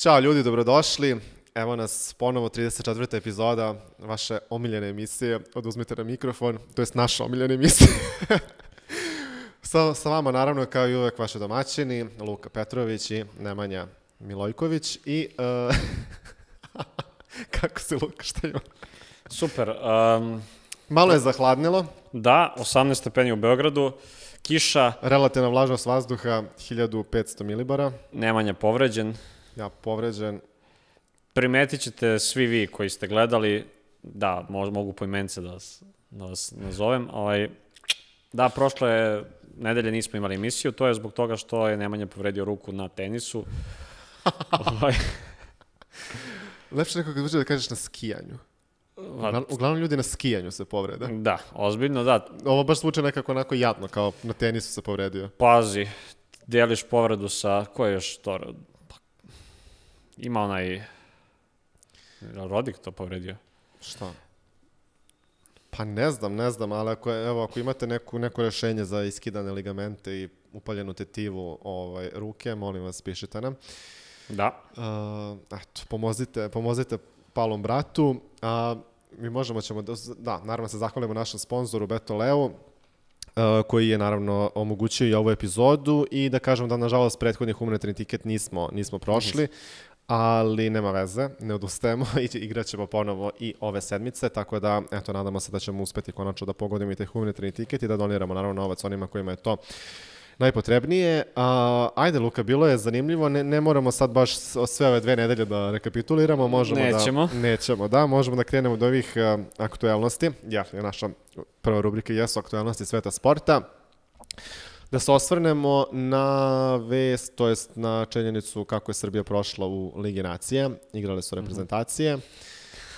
Ćao ljudi, dobrodošli. Evo nas ponovo 34. epizoda vaše omiljene emisije. Oduzmite na mikrofon, to jest naša omiljena emisija. sa, sa vama naravno kao i uvek vaše domaćini, Luka Petrović i Nemanja Milojković i... Uh, kako se Luka, šta ima? Super. Um, Malo je zahladnilo, da, 18 stepeni u Beogradu, kiša, relativna vlažnost vazduha 1500 milibara, Nemanja povređen. Ja povređen, Primetit ćete svi vi koji ste gledali, da, mož, mogu po imence da vas, da vas nazovem, ovaj, da, prošle nedelje nismo imali emisiju, to je zbog toga što je Nemanja povredio ruku na tenisu. ovaj, lepše neko kad da kažeš na skijanju. va- Uglavnom- Uglavnom ljudi na skijanju se povrede. da, ozbiljno, da, Ovo baš zvuče nekako onako jadno, kao na tenisu se povredio. pazi, deliš povredu sa, ko je još to, pa, ima onaj, je li Rodik to povredio? Šta? Pa ne znam, ne znam, ali ako, je- evo, ako imate neku, neko rešenje za iskidane ligamente i upaljenu tetivu ovaj, ruke, molim vas, pišite nam. Da, Uh, eto, pomozite, pomozite palom bratu. A, mi možemo ćemo, da, da, naravno se zahvalimo našem sponzoru Betoleu, uh, koji je naravno omogućio i ovu epizodu i da kažem da nažalost prethodni humanitarni tiket nismo, nismo prošli, ali nema veze, ne odustajemo i igrat ćemo ponovo i ove sedmice, tako da, eto, nadamo se da ćemo uspeti konačno da pogodimo i taj humanitarni tiket i da doniramo naravno novac onima kojima je to najpotrebnije. A, ajde, Luka, bilo je zanimljivo, ne, ne moramo sad baš sve ove dve nedelje da rekapituliramo, možemo Nećemo. da... Nećemo. da, možemo da krenemo od ovih a, aktuelnosti. Ja, naša prva rubrika jesu aktuelnosti sveta sporta. Da se osvrnemo na vest, to jest na činjenicu kako je Srbija prošla u Ligi nacije. Igrale su reprezentacije.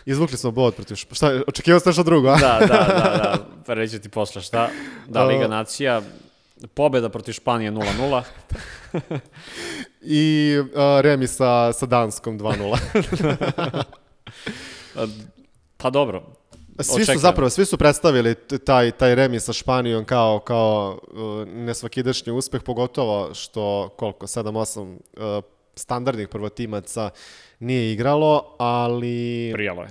Izvukli smo bod protiv... Šp- Šta, očekivao ste nešto drugo, a? da, da, da, da, pa reći ti posle šta. Da, Liga nacija, pobeda protiv Španije 0-0. I a, remi sa, sa Danskom 2-0. Pa dobro, Svi su zapravo, svi su predstavili taj, taj remi sa Španijom kao, kao uh, nesvakidašnji uspeh, pogotovo što koliko, 7-8 uh, standardnih prvotimaca nije igralo, ali prijalo je.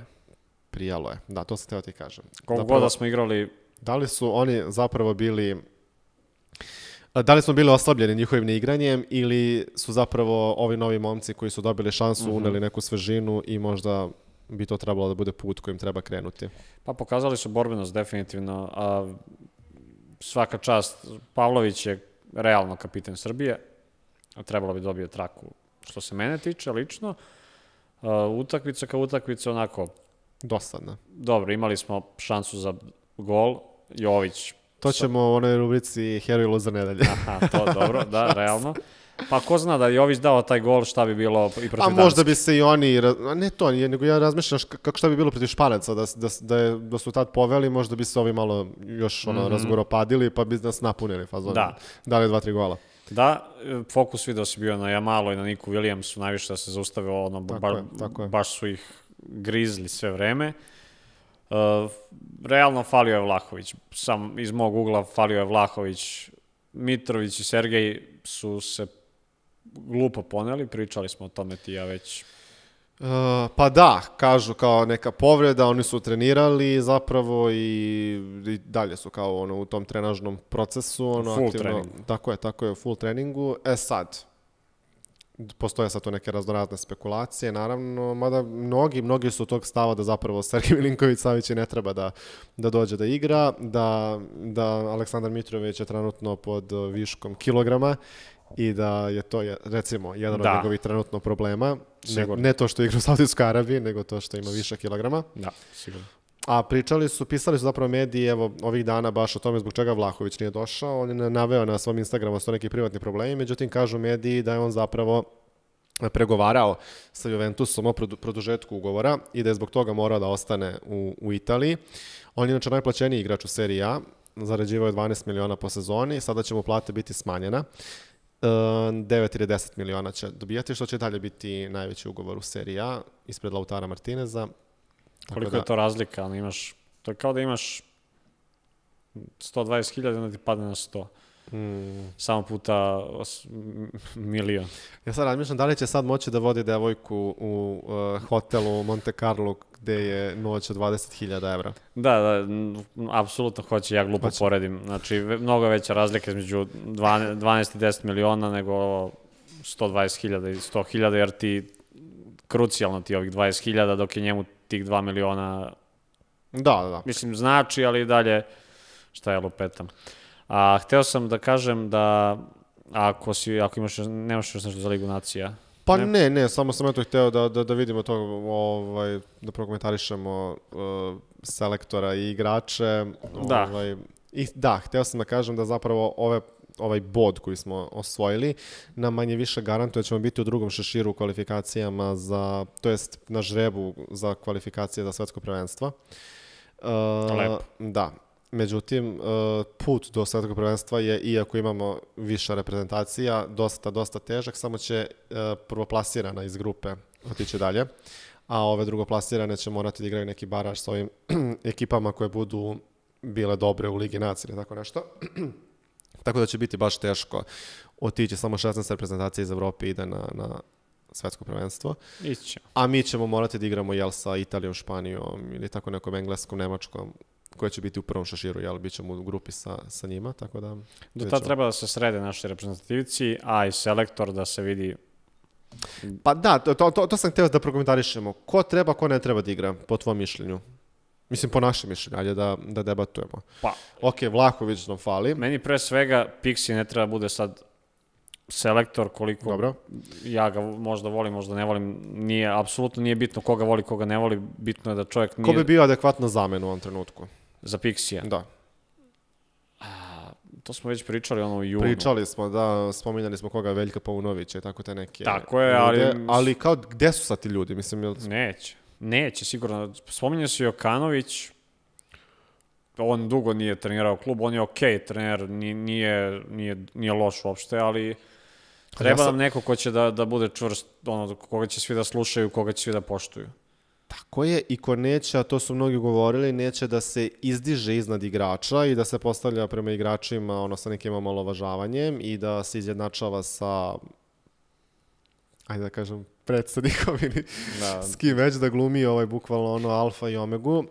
prijalo je. Da, to sam teo ti kažem. Koliko god da smo igrali, Da li su oni zapravo bili Da li smo bili oslabljeni njihovim neigranjem ili su zapravo ovi novi momci koji su dobili šansu Mhm. uneli neku svežinu i možda bi to trebalo da bude put kojim treba krenuti? pa pokazali su borbenost definitivno, a svaka čast, Pavlović je realno kapiten Srbije, a trebalo bi dobije traku što se mene tiče lično. A, utakmica kao utakmica onako, Dosadno. dobro, imali smo šansu za gol, Jović To ćemo u onoj rubrici Heroj Luza nedelje. Aha, to dobro, da, realno. Pa ko zna da je Jović dao taj gol, šta bi bilo i protiv A Danske. možda bi se i oni, ne to, nego ja razmišljam kako šta bi bilo protiv Španaca, da, da, da, je, da su tad poveli, možda bi se ovi malo još ono, razgoropadili, pa bi nas napunili fazon. Da. Dali dva, tri gola. Da, e, fokus video si bio na Jamalo i na Niku Williamsu, najviše da se zaustave ono, Tako je, tako je. baš su ih grizli sve vreme. Uh, realno falio je Vlahović, sam iz mog ugla falio je Vlahović, Mitrović i Sergej su se glupo poneli, pričali smo o tome ti ja već Uh, pa da, kažu kao neka povreda, oni su trenirali zapravo i, i dalje su kao ono u tom trenažnom procesu. Ono, Full aktivno, treningu. Tako je, tako je, u full treningu. E sad, postoje sad tu neke raznorazne spekulacije, naravno, mada mnogi, mnogi su tog stava da zapravo Sergej Milinković Savić ne treba da, da dođe da igra, da, da Aleksandar Mitrović je trenutno pod viškom kilograma i da je to, recimo, jedan Da. od njegovih trenutno problema. Ne, ne to što igra u Saudijskoj Arabiji, nego to što ima više kilograma. Da, sigurno. A pričali su, pisali su zapravo mediji evo, ovih dana baš o tome zbog čega Vlahović nije došao. On je na- naveo na svom Instagramu da su to neki privatni problemi, međutim kažu mediji da je on zapravo pregovarao sa Juventusom o produ- produžetku ugovora i da je zbog toga morao da ostane u, u Italiji. On je inače najplaćeniji igrač u seriji A, zarađivao je 12 miliona po sezoni, sada će mu plate biti smanjena. E, 9 ili 10 miliona će dobijati, što će dalje biti najveći ugovor u seriji A, ispred Lautara Martineza. Tako Koliko da- je to razlika, ali imaš, to je kao da imaš 120.000, onda ti padne na 100. Mm. Samo puta os, milion. Ja sad razmišljam da li će sad moći da vodi devojku u uh, hotelu u Monte Carlo gde je noć od 20.000 evra. Da, da, apsolutno hoće, ja glupo Hoće. poredim. Znači, ve- mnogo veća razlika između 12, 12 i 10 miliona nego 120.000 i 100.000, jer ti krucijalno ti ovih 20.000, dok je njemu tih 2 miliona, Da, da, da. mislim, znači, ali i dalje, šta je lupetam. A, hteo sam da kažem da ako, si, ako imaš, nemaš još nešto za Ligu nacija, Pa Ne. ne, ne, samo sam eto hteo da, da, da vidimo to, ovaj, da prokomentarišemo uh, selektora i igrače. Da. Ovaj, I da, hteo sam da kažem da zapravo ove, ovaj bod koji smo osvojili nam manje više garantuje da ćemo biti u drugom šeširu u kvalifikacijama za, to jest na žrebu za kvalifikacije za svetsko prvenstvo. Uh, Lepo. Da. Međutim, uh, put do svetskog prvenstva je, iako imamo više reprezentacija, dosta, dosta težak, samo će uh, prvoplasirana iz grupe otići dalje, a ove drugoplasirane će morati da igraju neki baraž sa ovim ekipama koje budu bile dobre u Ligi nacije ili tako nešto. tako da će biti baš teško otići, samo 16 reprezentacija iz Evrope ide na, na svetsko prvenstvo. ići. A mi ćemo morati da igramo jel sa Italijom, Španijom ili tako nekom engleskom, nemačkom koje će biti u prvom šeširu, jel, bit ćemo u grupi sa, sa njima, tako da... Do ćemo. treba da se srede naši reprezentativci, a i selektor da se vidi Pa da, to, to, to, to sam htio da prokomentarišemo. Ko treba, ko ne treba da igra, po tvom mišljenju? Mislim, po našem mišljenju, ajde da, da debatujemo. Pa, Ok, Vlahović nam fali. meni pre svega Pixi ne treba bude sad selektor koliko Dobro. ja ga možda volim, možda ne volim, nije, apsolutno nije bitno koga voli, koga ne voli, bitno je da čovjek Ko nije bi bio adekvatna zamena u ovom trenutku? Za Pixija. Da. To smo već pričali ono u junu. Pričali smo, da, spominjali smo koga, Veljka Paunovića i tako te neke Tako je, ali- ljude, ali kao, gde su sad ti ljudi? Mislim, jel, Neće. Neće, sigurno. Spominje se Jokanović, on dugo nije trenirao klub, on je okej trener, ni- nije, nije, nije loš uopšte, ali treba sam- nam neko ko će da, da bude čvrst, ono, koga će svi da slušaju, koga će svi da poštuju. Tako je, i ko neće, a to su mnogi govorili, neće da se izdiže iznad igrača i da se postavlja prema igračima ono, sa nekim omalovažavanjem i da se izjednačava sa, ajde da kažem, predsednikom ili Da. s kim već da glumi ovaj, bukvalno ono alfa i omegu, uh,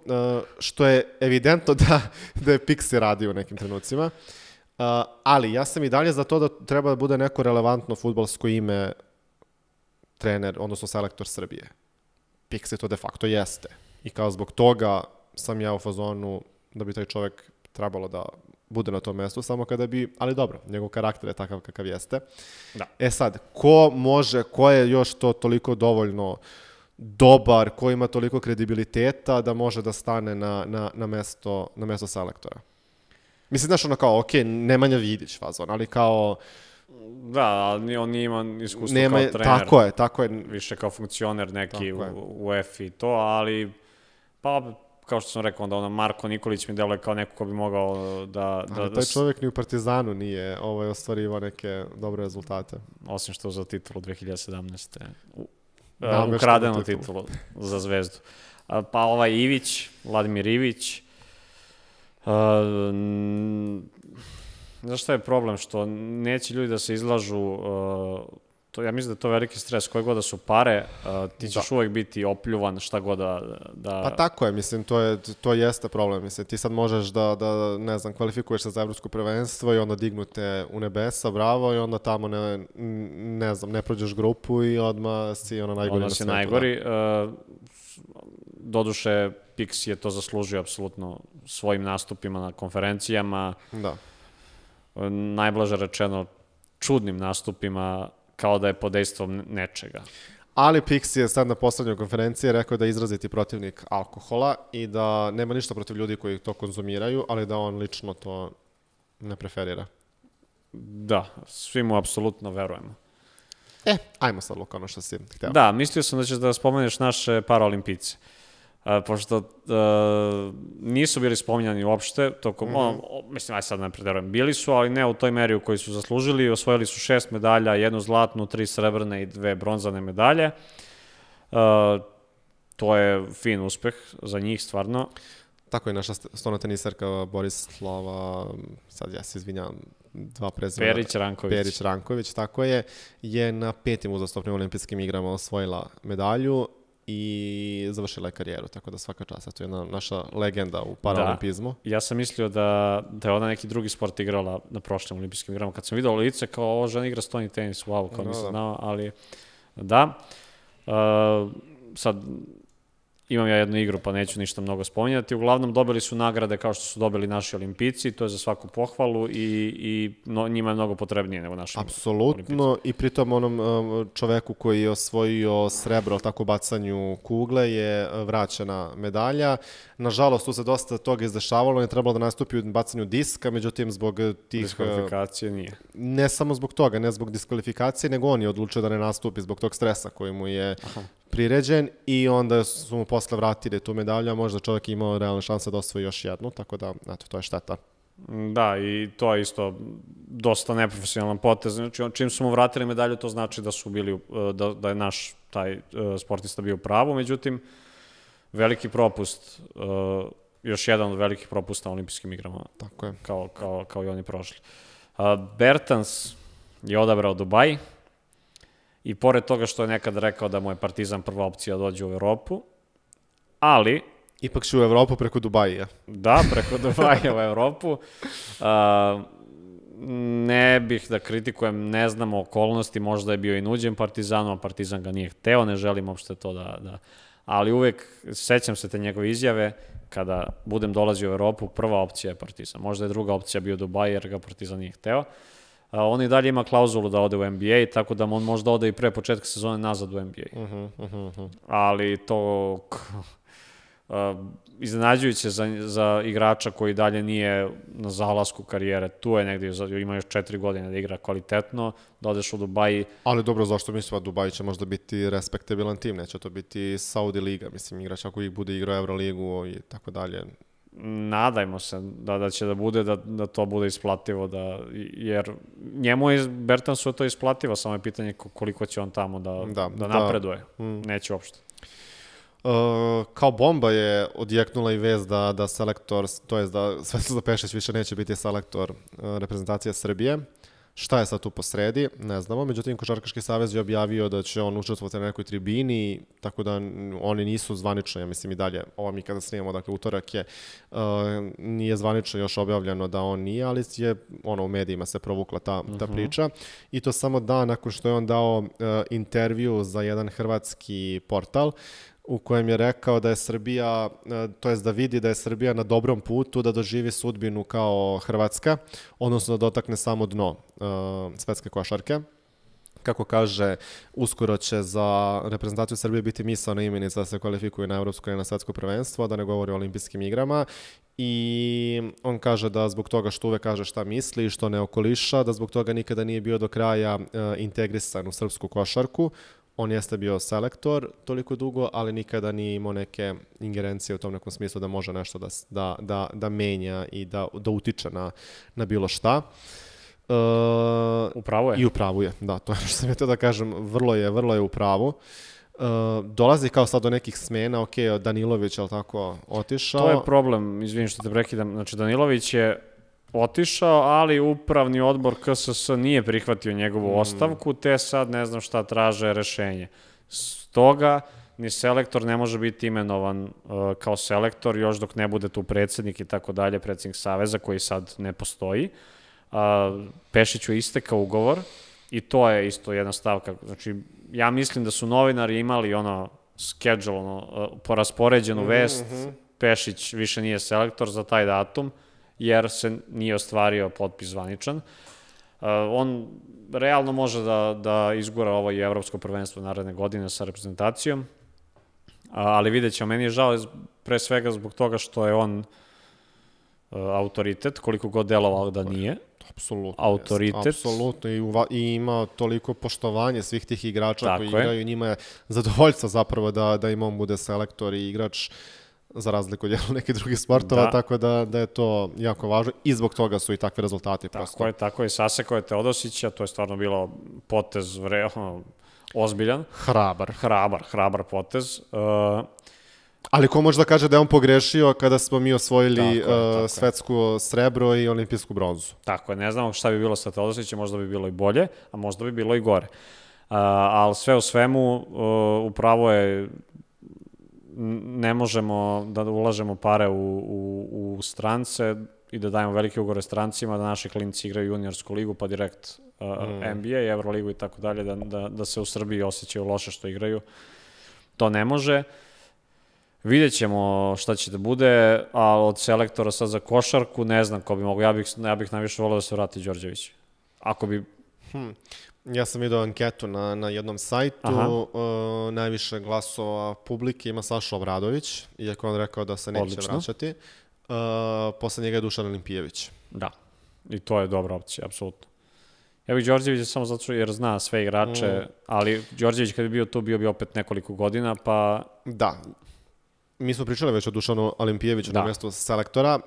što je evidentno da, da je Pixi radi u nekim trenucima. Uh, ali ja sam i dalje za to da treba da bude neko relevantno futbalsko ime trener, odnosno selektor Srbije. Pixi to de facto jeste. I kao zbog toga sam ja u fazonu da bi taj čovek trebalo da bude na tom mestu, samo kada bi, ali dobro, njegov karakter je takav kakav jeste. Da. E sad, ko može, ko je još to toliko dovoljno dobar, ko ima toliko kredibiliteta da može da stane na, na, na, mesto, na mesto selektora? Mislim, znaš, ono kao, ok, Nemanja Vidić fazon, ali kao, Da, ali on nije ima iskustvo nema, kao trener. tako je, tako je, Više kao funkcioner neki u, Tako u UEFA i to, ali pa kao što sam rekao, onda ono Marko Nikolić mi deluje kao neko ko bi mogao da... da, ali da taj čovjek ni u Partizanu nije ovaj, ostvarivao neke dobre rezultate. osim što za titulu 2017. U, Da, uh, ukradenu tu titulu za zvezdu. Pa ovaj Ivić, Vladimir Ivić, uh, znaš šta je problem? Što neće ljudi da se izlažu, uh, to, ja mislim da je to veliki stres, koje god da su pare, uh, ti ćeš uvek biti opljuvan šta god da... da Pa tako je, mislim, to, je, to jeste problem. Mislim, ti sad možeš da, da, ne znam, kvalifikuješ se za evropsko prvenstvo i onda dignute u nebesa, bravo, i onda tamo, ne, ne znam, ne prođeš grupu i odmah si ono najgori Onda na si svetu. najgori. Uh, doduše, Pix je to zaslužio apsolutno svojim nastupima na konferencijama, Da. Najblaže rečeno čudnim nastupima kao da je pod dejstvom nečega. Ali Pixi je sad na poslednjoj konferenciji rekao da je izraziti protivnik alkohola i da nema ništa protiv ljudi koji to konzumiraju, ali da on lično to ne preferira. Da, svi mu apsolutno verujemo. E, ajmo sad, Luka, ono što si hteo. Da, mislio sam da ćeš da spomeneš naše paraolimpice. A, pošto uh, nisu bili spominjani uopšte, tokom, mm -hmm. ono, o, mislim, aj sad ne predarujem, bili su, ali ne u toj meri u kojoj su zaslužili, osvojili su šest medalja, jednu zlatnu, tri srebrne i dve bronzane medalje. Uh, to je fin uspeh za njih, stvarno. Tako je naša stona tenisarka Borislava, sad ja se izvinjam, dva prezimena. Perić Ranković. Perić Ranković, tako je, je na petim uzastopnim olimpijskim igrama osvojila medalju i završila je karijeru, tako da svaka čast. To je jedna naša legenda u paraolimpizmu. Da. Ja sam mislio da, da je ona neki drugi sport igrala na prošlim olimpijskim igrama. Kad sam vidio lice, kao ovo žena igra stoni tenis, wow, kao Da, nisam da. znao, ali da. Uh, sad, imam ja jednu igru, pa neću ništa mnogo spominjati. Uglavnom, dobili su nagrade kao što su dobili naši olimpijci, to je za svaku pohvalu i, i no, njima je mnogo potrebnije nego našim. Apsolutno i pritom onom um, čoveku koji je osvojio srebro tako bacanju kugle je uh, vraćena medalja. Nažalost, tu se dosta toga izdešavalo, on je trebalo da nastupi u bacanju diska, međutim zbog tih... uh, Diskvalifikacije nije. Ne samo zbog toga, ne zbog diskvalifikacije, nego on je odlučio da ne nastupi zbog tog stresa koji mu je Aha. Priređen i onda su mu posle vratili tu medalju, a možda čovjek je imao realne šanse da osvoji još jednu, tako da, eto, to je šteta. Da, i to je isto dosta neprofesionalan potez. Znači, čim su mu vratili medalju, to znači da su bili, uh, da, da je naš taj uh, sportista bio u pravu. Međutim, veliki propust, uh, još jedan od velikih propusta na olimpijskim igrama, Tako je. kao, kao, kao i oni prošli. Bertans je odabrao Dubaj i pored toga što je nekad rekao da mu je Partizan prva opcija da dođe u Evropu, ali Ipak će u Evropu preko Dubaija. Da, preko Dubaja u Evropu. A, ne bih da kritikujem, ne znamo okolnosti, možda je bio i nuđen Partizanu, a Partizan ga nije hteo, ne želim uopšte to da... da ali uvek sećam se te njegove izjave, kada budem dolazio u Evropu, prva opcija je Partizan. Možda je druga opcija bio Dubaj, jer ga Partizan nije hteo. A, on i dalje ima klauzulu da ode u NBA, tako da on možda ode i pre početka sezone nazad u NBA. Uh -huh, uh -huh, uh -huh. Ali to a, iznenađujuće za, za igrača koji dalje nije na zalasku karijere. Tu je negdje, ima još četiri godine da igra kvalitetno, da odeš u Dubaji. Ali dobro, zašto mislim da Dubaj će možda biti respektabilan tim, neće to biti Saudi Liga, mislim, igrač ako ih bude igrao Euroligu i tako dalje. Nadajmo se da, da će da bude, da, da to bude isplativo, da, jer njemu je, Bertansu je to isplativo, samo je pitanje ko- koliko će on tamo da, Da, da, da. da napreduje. Neće uopšte. Uh, kao bomba je odjeknula i vez da, da selektor, to jest da Svetislav Pešić više neće biti selektor uh, reprezentacije Srbije. Šta je sad tu posredi, ne znamo. Međutim, Košarkaški savez je objavio da će on učestvovati na nekoj tribini, tako da oni nisu zvanično, ja mislim i dalje, ovo mi kada snimamo, dakle utorak je, uh, nije zvanično još objavljeno da on nije, ali je ono u medijima se provukla ta, ta priča. I to samo dan nakon što je on dao uh, intervju za jedan hrvatski portal, u kojem je rekao da je Srbija, e, to jest da vidi da je Srbija na dobrom putu da doživi sudbinu kao Hrvatska, odnosno da dotakne samo dno uh, svetske košarke. Kako kaže, uskoro će za reprezentaciju Srbije biti misalna imenica da se kvalifikuju na evropsko i na svetsko prvenstvo, da ne govori o olimpijskim igrama. I on kaže da zbog toga što uvek kaže šta misli i što ne okoliša, da zbog toga nikada nije bio do kraja uh, integrisan u srpsku košarku. On jeste bio selektor toliko dugo, ali nikada nije imao neke ingerencije u tom nekom smislu da može nešto da, da, da, da menja i da, da utiče na, na bilo šta. Uh, Upravo je. I u pravu je, da, to je što sam ja to da kažem, vrlo je, vrlo je u pravu. Uh, dolazi kao sad do nekih smena, ok, Danilović, je li tako, otišao? To je problem, izvinim što te prekidam. Znači, Danilović je otišao, ali upravni odbor KSS nije prihvatio njegovu ostavku, te sad ne znam šta traže rešenje. Stoga, ni selektor ne može biti imenovan uh, kao selektor još dok ne bude tu predsednik i tako dalje, predsednik Saveza koji sad ne postoji. Uh, Pešiću je istekao ugovor i to je isto jedna stavka. Znači, ja mislim da su novinari imali ono schedule, ono, uh, poraspoređenu vest, Pešić više nije selektor za taj datum, jer se nije ostvario potpis zvaničan. Uh, on realno može da, da izgura ovo i evropsko prvenstvo naredne godine sa reprezentacijom, ali vidjet ćemo, meni je žao pre svega zbog toga što je on uh, autoritet, koliko god delovao da nije. Apsolutno. Autoritet. jest. Apsolutno i, uva, i ima toliko poštovanje svih tih igrača Tako koji je. igraju. Njima je zadovoljstvo zapravo da, da im on bude selektor i igrač za razliku od nekih drugih sportova, Da. tako da, da je to jako važno i zbog toga su i takvi rezultati prosto. Tako je, tako je, sasekao je Teodosića, to je stvarno bilo potez vre, ozbiljan. Hrabar. Hrabar, hrabar potez. Uh, Ali ko može da kaže da je on pogrešio kada smo mi osvojili Tako je, tako je. uh, svetsku srebro i olimpijsku bronzu? Tako je, ne znamo šta bi bilo sa Teodosićem, možda bi bilo i bolje, a možda bi bilo i gore. Uh, ali sve u svemu, uh, upravo je, ne možemo da ulažemo pare u, u, u strance i da dajemo velike ugore strancima, da naši klinci igraju juniorsku ligu, pa direkt uh, mm. NBA, Euroligu i tako dalje, da, da, da se u Srbiji osjećaju loše što igraju. To ne može. Vidjet ćemo šta će da bude, a od selektora sad za košarku ne znam ko bi mogo. Ja bih, ja bih najviše volio da se vrati Đorđević. Ako bi... Ja sam vidio anketu na, na jednom sajtu, uh, najviše glasova publike ima Saša Obradović, iako on rekao da se neće Odlično. vraćati. Uh, posle njega je Dušan Olimpijević. Da. I to je dobra opcija, apsolutno. Ja bih Đorđevića samo zato jer zna sve igrače, ali Đorđević kad bi bio tu, bio bi opet nekoliko godina, pa Da, mi smo pričali već o Dušanu Olimpijeviću Da. na mjestu selektora,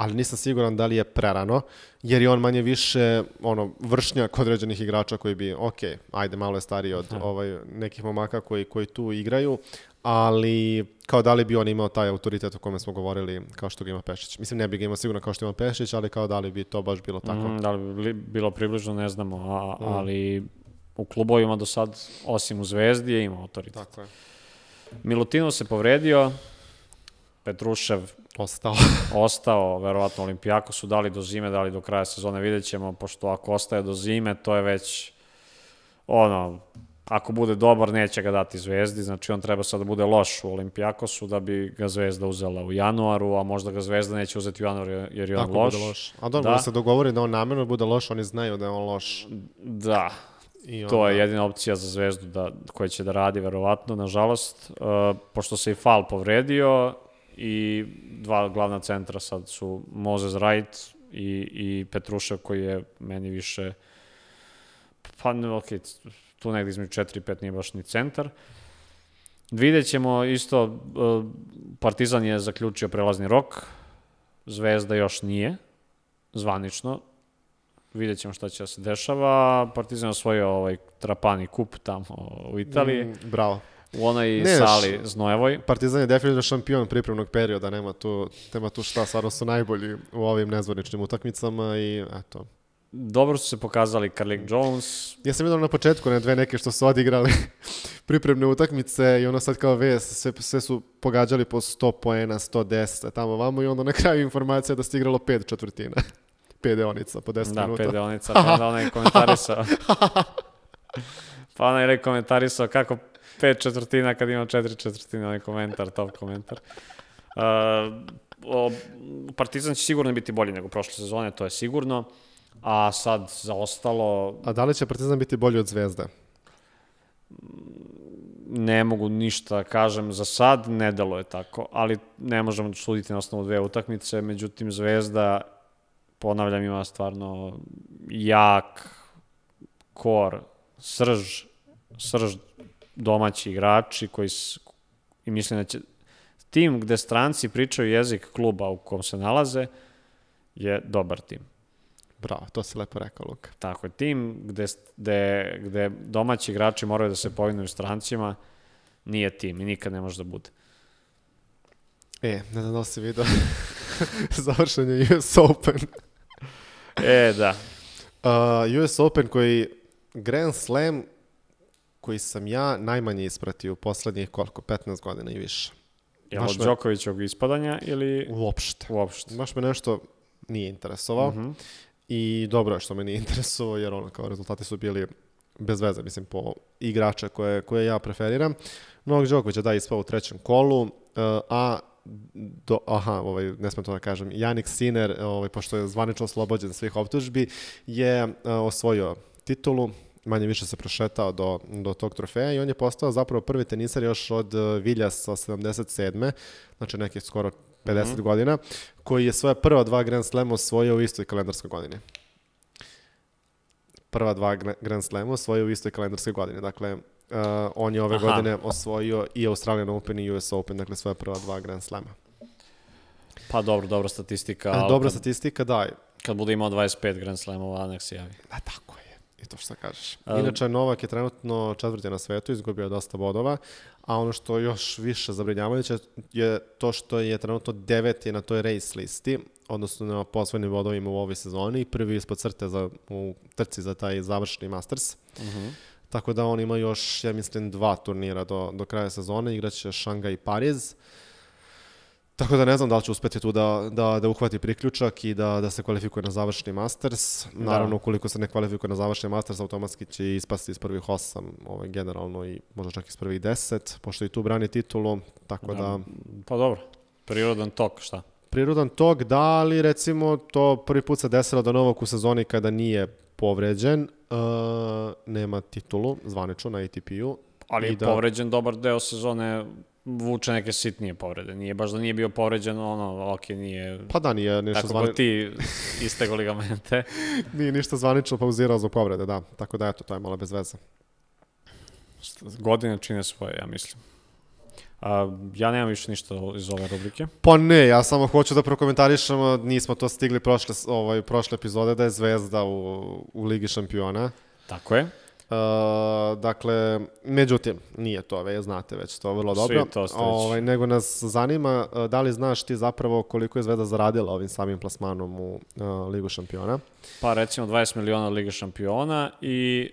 ali nisam siguran da li je prerano, jer je on manje više ono, vršnjak određenih igrača koji bi, ok, ajde, malo je stariji od ovaj, nekih momaka koji, koji tu igraju, ali kao da li bi on imao taj autoritet o kome smo govorili kao što ga ima Pešić. Mislim, ne bi ga imao sigurno kao što ima Pešić, ali kao da li bi to baš bilo tako. mm, da li bi bilo približno, ne znamo, a, ali u klubovima do sad, osim u Zvezdi, je imao autoritet. Tako je. Milutinov se povredio, Petrušev Ostao. ostao, verovatno Olimpijako su dali do zime, dali do kraja sezone, vidjet ćemo, pošto ako ostaje do zime, to je već, ono, ako bude dobar, neće ga dati Zvezdi, znači on treba sad da bude loš u Olimpijakosu da bi ga Zvezda uzela u januaru, a možda ga Zvezda neće uzeti u januaru jer je on Ako loš. bude loš. A dobro, Da. da. se dogovori da on namjerno bude loš, oni znaju da je on loš. Da, I to je onda- jedina opcija za Zvezdu da, koja će da radi, verovatno, nažalost, uh, pošto se i Fal povredio i dva glavna centra sad su Moses Wright i, i Petrušev koji je meni više pa ne, ok, tu negdje između 4 i 5 nije baš ni centar. Vidjet ćemo isto, uh, Partizan je zaključio prelazni rok, Zvezda još nije, zvanično, vidjet ćemo šta će da se dešava. Partizan osvojio ovaj trapani kup tamo u Italiji, Mm, bravo. U onoj Ne, sali Znojevoj. Partizan je definitivno šampion pripremnog perioda, nema tu, nema tu šta, stvarno su najbolji u ovim nezvaničnim utakmicama i eto. Dobro su se pokazali Carlik Jones, Ja sam vidio na početku ne dve neke što su odigrali pripremne utakmice i ono sad kao vest, sve, sve su pogađali po 100 poena, 110, tamo vamo i onda na kraju informacija da se igralo pet četvrtina. pet deonica po 10 da, minuta. pet deonica, pa onda onaj komentarisao. pa onaj komentarisao kako pet četvrtina kad ima četiri četvrtine, onaj komentar, top komentar. Uh, o, Partizan će sigurno biti bolji nego prošle sezone, to je sigurno. A sad za ostalo, A da li će Partizan biti bolji od Zvezde? ne mogu ništa da kažem za sad, ne deluje tako, ali ne možemo suditi na osnovu dve utakmice, međutim Zvezda, ponavljam, ima stvarno jak kor, srž, srž domaći igrači koji s, i mislim da će tim gde stranci pričaju jezik kluba u kom se nalaze je dobar tim. Bravo, to si lepo rekao, Luka. Tako je, tim gde, gde, gde domaći igrači moraju da se povinuju strancima, nije tim i nikad ne može da bude. E, ne znam da si vidio završen je US Open. E, da. Uh, US Open koji Grand Slam koji sam ja najmanje ispratio u poslednjih koliko, 15 godina i više. Je li Baš od me- Đokovićog ispadanja ili Uopšte. uopšte? Baš me nešto nije interesovao Mhm. i dobro je što me nije interesovao jer ono kao rezultati su bili bez veze, mislim, po igrača koje, koje ja preferiram. Novak Đoković je da ispao u trećem kolu, uh, a do, aha, ovaj, ne smem to da kažem, Janik Siner, ovaj, pošto je zvanično oslobođen svih optužbi, je uh, osvojio titulu, manje više se prošetao do, do tog trofeja i on je postao zapravo prvi tenisar još od uh, Viljasa 77. Znači nekih skoro 50 godina, koji je svoja prva dva Grand Slema osvojio u istoj kalendarskoj godini. Prva dva gra- Grand Slema osvojio u istoj kalendarskoj godini. Dakle, uh, on je ove Aha. godine osvojio i Australian Open i US Open, dakle svoja prva dva Grand Slema. Pa dobro, dobra statistika, ali Dobra kad, statistika, da. kad bude imao 25 Grand Slamova, nek se javi. A tako je. I to što kažeš. Inače, Novak je trenutno četvrti na svetu, izgubio je dosta bodova, a ono što još više zabrinjavajuće je to što je trenutno deveti na toj race listi, odnosno na posvojenim bodovima u ovoj sezoni, prvi ispod crte za, u trci za taj završni Masters. Tako da on ima još, ja mislim, dva turnira do, do kraja sezone, igraće Šangaj i Pariz. Tako da ne znam da li će uspeti tu da, da, da uhvati priključak i da, da se kvalifikuje na završni Masters. Naravno, ukoliko se ne kvalifikuje na završni Masters, automatski će ispasti iz prvih osam ovaj, generalno i možda čak iz prvih deset, pošto i tu brani titulu. Tako da, Pa dobro, prirodan tok, šta? prirodan tog, da, ali recimo to prvi put se desilo da Novak u sezoni kada nije povređen, uh, nema titulu zvanično na ATP-u. Ali je da- povređen dobar deo sezone, vuče neke sitnije povrede. Nije baš da nije bio povređen, ono, ok, nije... Pa da, nije ništa, Tako zvani... kao ti istego ligamente. nije ništa zvanično pauzirao zbog povrede, da. Tako da, eto, to je malo bez veze. Godine čine svoje, ja mislim. A, ja nemam više ništa iz ove rubrike. Pa ne, ja samo hoću da prokomentarišemo, nismo to stigli prošle, ovaj, prošle epizode, da je Zvezda u, u Ligi šampiona. Tako je. Uh, dakle, međutim, nije to, ve, znate već to vrlo Svi dobro. to ste ovaj, nego nas zanima uh, da li znaš ti zapravo koliko je Zvezda zaradila ovim samim plasmanom u uh, Ligu šampiona. Pa recimo 20 miliona Liga šampiona i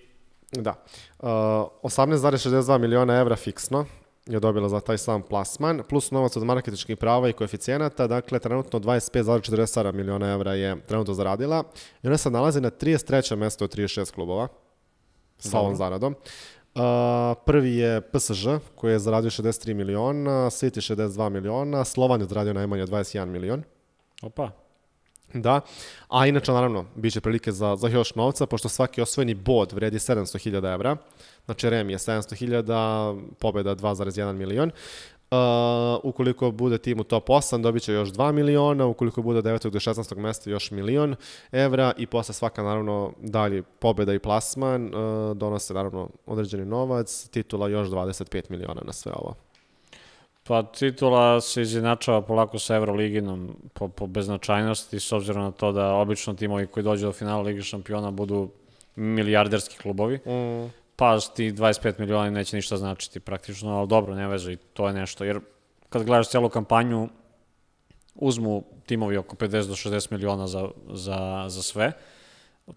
Da. Uh, 18,62 miliona evra fiksno je dobila za taj sam plasman, plus novac od marketičkih prava i koeficijenata, dakle trenutno 25,47 miliona evra je trenutno zaradila i ona se nalazi na 33. mesto od 36 klubova sa Dobro. ovom zaradom. Uh, prvi je PSG koji je zaradio 63 miliona, City 62 miliona, Slovan je zaradio najmanje 21 milion. opa, Da, a inače naravno bit će prilike za, za još novca, pošto svaki osvojeni bod vredi 700.000 evra, znači rem je 700.000, pobjeda 2,1 milion. Uh, ukoliko bude tim u top 8, dobit će još 2 miliona, ukoliko bude od 9. do 16. mesta još milion evra i posle svaka naravno dalje pobjeda i plasman uh, donose naravno određeni novac, titula još 25 miliona na sve ovo. Pa titula se izjednačava polako sa Euroliginom po, po beznačajnosti, s obzirom na to da obično timovi koji dođu do finala Lige šampiona budu milijarderski klubovi, Mm. Pa ti 25 miliona neće ništa značiti praktično, ali dobro, ne veze i to je nešto, jer kad gledaš celu kampanju, uzmu timovi oko 50 do 60 miliona za, za, za sve,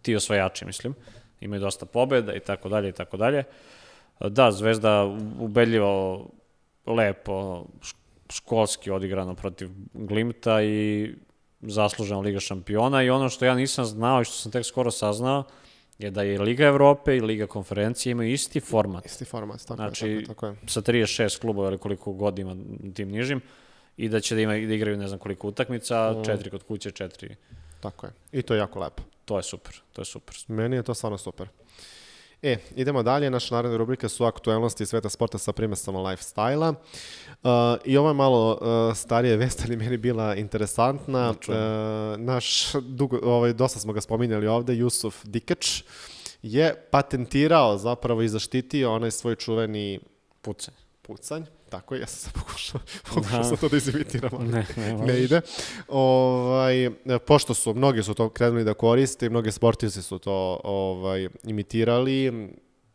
ti osvajači, mislim, imaju dosta pobjeda i tako dalje i tako dalje. Da, Zvezda ubedljivo lepo, školski odigrano protiv Glimta i zaslužena Liga šampiona i ono što ja nisam znao i što sam tek skoro saznao je da je Liga Evrope i Liga konferencije imaju isti format Isti format, tako Znači, je, tako, je, tako je. sa 36 klubova ili koliko god ima tim nižim i da će da, ima, da igraju ne znam koliko utakmica, četiri kod kuće, četiri. Tako je. I to je jako lepo. To je super, to je super. Meni je to stvarno super. E, idemo dalje, naše naredne rubrike su aktuelnosti sveta sporta sa primesama lifestyle-a. Uh, I je malo uh, starije vest, ali meni bila interesantna. Uh, naš, dugo, ovaj, dosta smo ga spominjali ovde, Jusuf Dikač je patentirao zapravo i zaštitio onaj svoj čuveni Pucanje. pucanj. Tako je, ja sam pokušao, pokušao sam to da izimitiram, ali Ne, ne, ne ide. Ovaj, pošto su, mnogi su to krenuli da koriste, i mnogi sportisti su to ovaj, imitirali,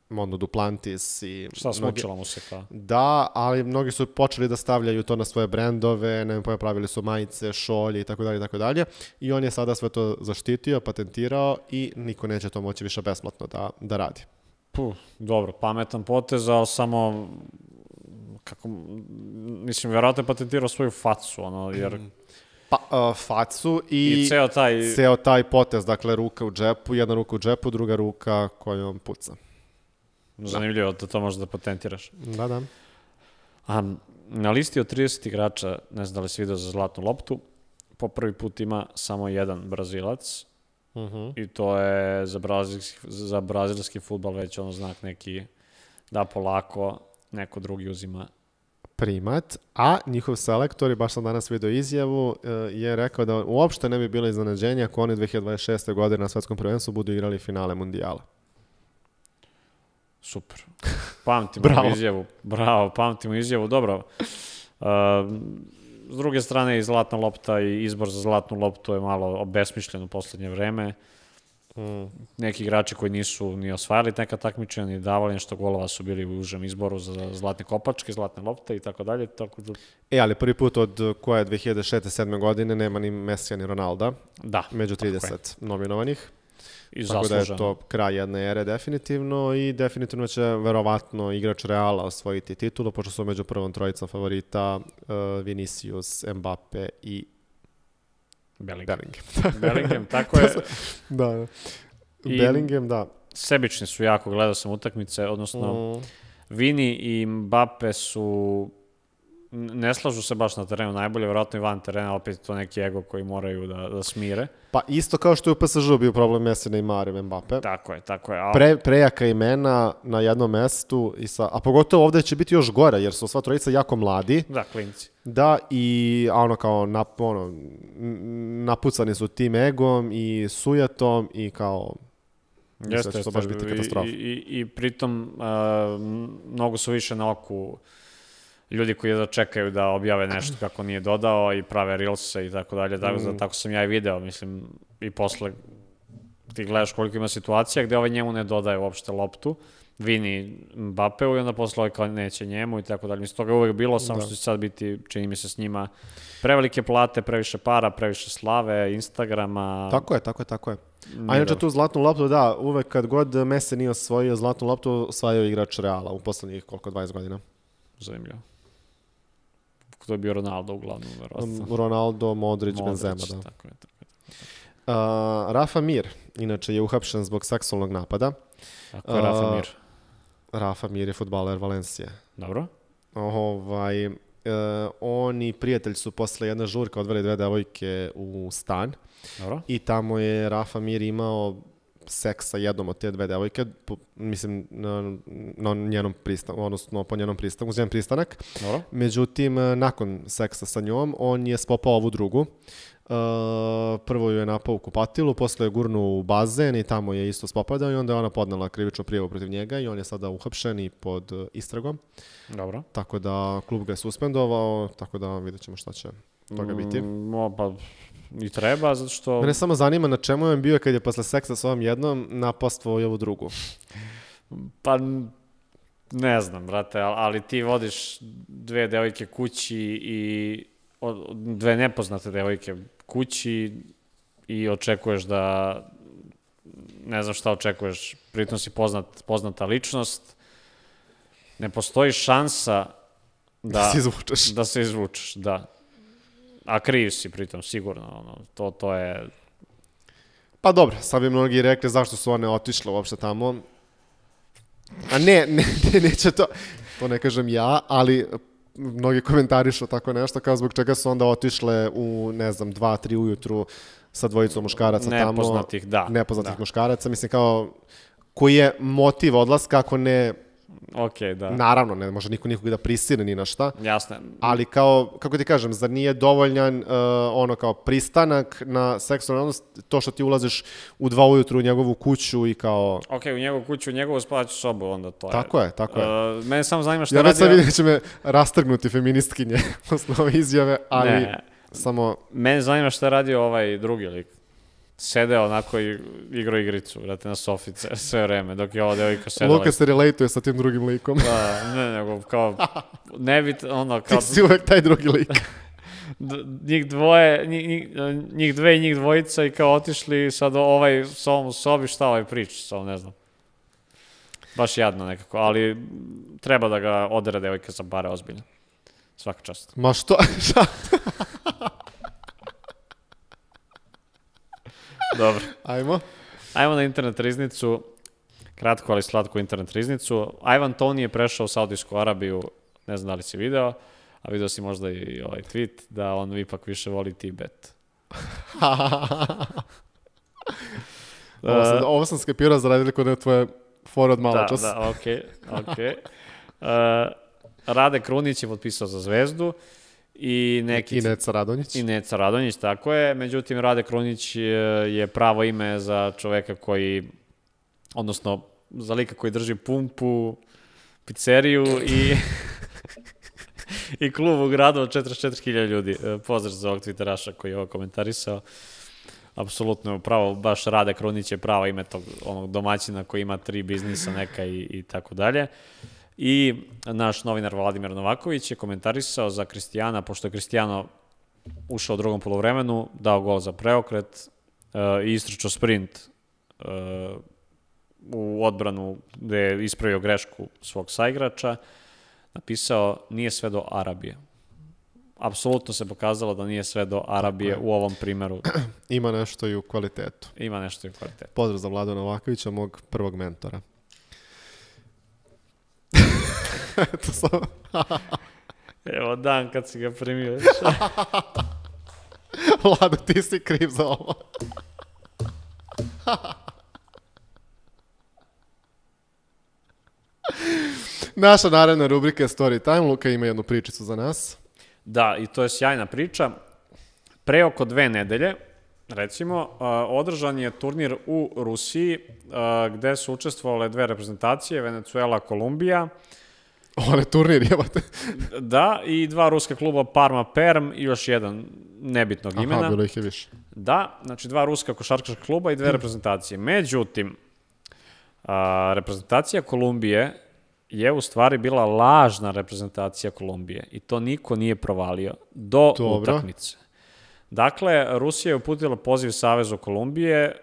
Mondo Duplantis i... Šta smučila mu se kao? Da, ali mnogi su počeli da stavljaju to na svoje brendove, ne znam, pravili su majice, šolje i tako dalje i tako dalje. I on je sada sve to zaštitio, patentirao i niko neće to moći više besplatno da, da radi. Puh, dobro, pametan potez, ali samo kako, mislim, verovatno je patentirao svoju facu, ono, jer Pa, uh, facu i, i, ceo taj, ceo taj potez, dakle ruka u džepu, jedna ruka u džepu, druga ruka kojom puca. zanimljivo da to možeš da patentiraš. Da, da. A, na listi od 30 igrača, ne znam da li si vidio za zlatnu loptu, po prvi put ima samo jedan Brazilac Uh i to je za brazilski, za brazilski futbal već ono znak neki da polako neko drugi uzima. Primat, a njihov selektor, i baš sam danas vidio izjavu, e, je rekao da uopšte ne bi bilo iznenađenje ako oni 2026. godine na svetskom prvenstvu budu igrali finale mundijala. Super. Pamtimo Bravo. izjavu. Bravo, pamtimo izjavu. Dobro. Uh, s druge strane, i zlatna lopta i izbor za zlatnu loptu je malo obesmišljen u poslednje vreme. Mm. Neki igrači koji nisu ni osvajali neka takmičenja, ni davali nešto golova su bili u užem izboru za zlatne kopačke, zlatne lopte i tako dalje. Tako da, E, ali prvi put od koje 2006-2007 godine nema ni Mesija ni Ronalda da, među tako je. 30 nominovanih. I Tako da je to kraj jedne ere definitivno i definitivno će verovatno igrač Reala osvojiti titulu, pošto su među prvom trojicom favorita uh, Vinicius, Mbappe i Bellingham. Bellingham. Bellingham, tako je. da, da. I- Bellingham, da. Sebični su jako, gledao sam utakmice, odnosno Mm, Vini i Mbappe su ne slažu se baš na terenu najbolje, verovatno i van terena, opet to neki ego koji moraju da, da smire. pa isto kao što je u PSG bio problem Messi, Neymar i Mbappe. Tako je, tako je. A, Pre, prejaka imena na jednom mestu, i sa, a pogotovo ovde će biti još gore, jer su sva trojica jako mladi. Da, klinci. Da, i a ono kao nap, ono, napucani su tim egom i sujetom i kao da će to baš biti katastrofa. I, i, i pritom m, mnogo su više na oku ljudi koji jedva čekaju da objave nešto kako nije dodao i prave reelse i tako dalje. Tako, Mm. da, tako sam ja i video, mislim, i posle ti gledaš koliko ima situacija gde ovaj njemu ne dodaje uopšte loptu, vini Mbappeu i onda posle ovaj kao neće njemu i tako dalje. Mislim, toga je uvek bilo, samo Da. što će sad biti, čini mi se s njima, prevelike plate, previše para, previše slave, Instagrama. Tako je, tako je, tako je. A inače tu zlatnu loptu, da, uvek kad god Messi nije osvojio zlatnu loptu, osvajao igrač Reala u poslednjih koliko, 20 godina. Zanimljivo. To je bio Ronaldo uglavnom, verovatno. Ronaldo, Modrić, Benzema, da. Tako je, tako je. Uh, Rafa Mir, inače je uhapšen zbog seksualnog napada. Tako je Rafa Mir. Rafa Mir je futbaler Valencije. Dobro. Ovaj, uh, oni prijatelji su posle jedne žurke odveli dve devojke u stan Dobro. i tamo je Rafa Mir imao seks sa jednom od te dve devojke, po, mislim, na, na njenom pristanku, odnosno po njenom pristanku, uz njen pristanak. Dobro. Međutim, e, nakon seksa sa njom, on je spopao ovu drugu. Uh, prvo ju je napao u kupatilu, posle je gurnuo u bazen i tamo je isto spopadao i onda je ona podnela krivičnu prijavu protiv njega i on je sada uhapšen i pod uh, istragom. Dobro. Tako da klub ga je suspendovao, tako da vidjet ćemo šta će toga biti. Mm, pa, i treba, zato što... Mene samo zanima na čemu je bio kad je posle seksa sa ovom jednom napastvao i ovu drugu. Pa, ne znam, brate, ali, ti vodiš dve devojke kući i dve nepoznate devojke kući i očekuješ da ne znam šta očekuješ, pritom si poznat, poznata ličnost, ne postoji šansa Da, da, se izvučeš. da se izvučeš, da. A kriv si pritom, sigurno, ono, to, to je, Pa dobro, sad bi mnogi rekli zašto su one otišle uopšte tamo. A ne, ne, ne, neće to, to ne kažem ja, ali mnogi komentarišu tako nešto, kao zbog čega su onda otišle u, ne znam, 2-3 ujutru sa dvojicom muškaraca tamo. Nepoznatih, da, Nepoznatih da. muškaraca, mislim kao, koji je motiv odlaska ako ne, ok, da, naravno, ne može niko nikog da prisile ni na šta, jasno. ali kao, kako ti kažem, zar nije dovoljan uh, ono kao pristanak na seksualnu odnos, to što ti ulaziš u dva ujutru u njegovu kuću i kao... Ok, u njegovu kuću, u njegovu spavaću sobu, onda to je. Tako je, tako je. Uh, mene samo zanima šta Ja već sad radio... vidim da će me rastrgnuti feministkinje posle ove izjave, ali Ne. samo... Mene zanima šta je radio ovaj drugi lik. Sedeo onako i igrao igricu, vrate, na sofice sve vreme, dok je ova devojka sedela. Luka se relateuje sa tim drugim likom. Da, ne, nego kao, ne bit, ono, kao, Ti si uvek taj drugi lik. njih dvoje, njih, njih, dve i njih dvojica i kao otišli sad ovaj s ovom u sobi, šta ovaj priča, samo ne znam. Baš jadno nekako, ali treba da ga odere devojka za bare ozbiljno. Svaka čast. Ma što? Šta? Dobro. Ajmo. Ajmo na internet riznicu, kratko ali slatko internet riznicu. Ivan Toni je prešao u Saudijsku Arabiju, ne znam da li si video, a video si možda i ovaj tweet, da on ipak više voli Tibet. ovo, sam, ovo sam skepirao za radili kod je tvoje fora od malo da, čas. da, okej, okej. Uh, Rade Krunić je potpisao za Zvezdu i neki... I Neca Radonjić. I Neca Radonjić, tako je. Međutim, Rade Krunić je, je pravo ime za čoveka koji, odnosno za lika koji drži pumpu, pizzeriju i, i klub u gradu od 44.000 ljudi. E, Pozdrav za ovog Twitteraša koji je ovo komentarisao. apsolutno pravo, baš Rade Krunić je pravo ime tog onog domaćina koji ima tri biznisa neka i, i tako dalje. I naš novinar Vladimir Novaković je komentarisao za Kristijana, pošto je Kristijano ušao u drugom polovremenu, dao gol za preokret uh, i istračao sprint uh, u odbranu gde je ispravio grešku svog saigrača, napisao nije sve do Arabije. Apsolutno se pokazalo da nije sve do Arabije u ovom primeru. Ima nešto i u kvalitetu. Ima nešto i u kvalitetu. Pozdrav za Vlado Novakovića, mog prvog mentora. Eto samo. Evo dan kad si ga primio. Vlado, ti si kriv za ovo. Naša naredna rubrika je Story Time. Luka ima jednu pričicu za nas. Da, i to je sjajna priča. Pre oko dve nedelje, recimo, uh, održan je turnir u Rusiji uh, gde su učestvovale dve reprezentacije, Venezuela, Kolumbija. Ovo je turnir, jebate. Da, i dva ruska kluba Parma Perm i još jedan nebitnog imena. Aha, bilo ih je više. Da, znači dva ruska košarkaška kluba i dve reprezentacije. Međutim, a, reprezentacija Kolumbije je u stvari bila lažna reprezentacija Kolumbije i to niko nije provalio do Dobro. utakmice. Dakle, Rusija je uputila poziv Savezu Kolumbije e,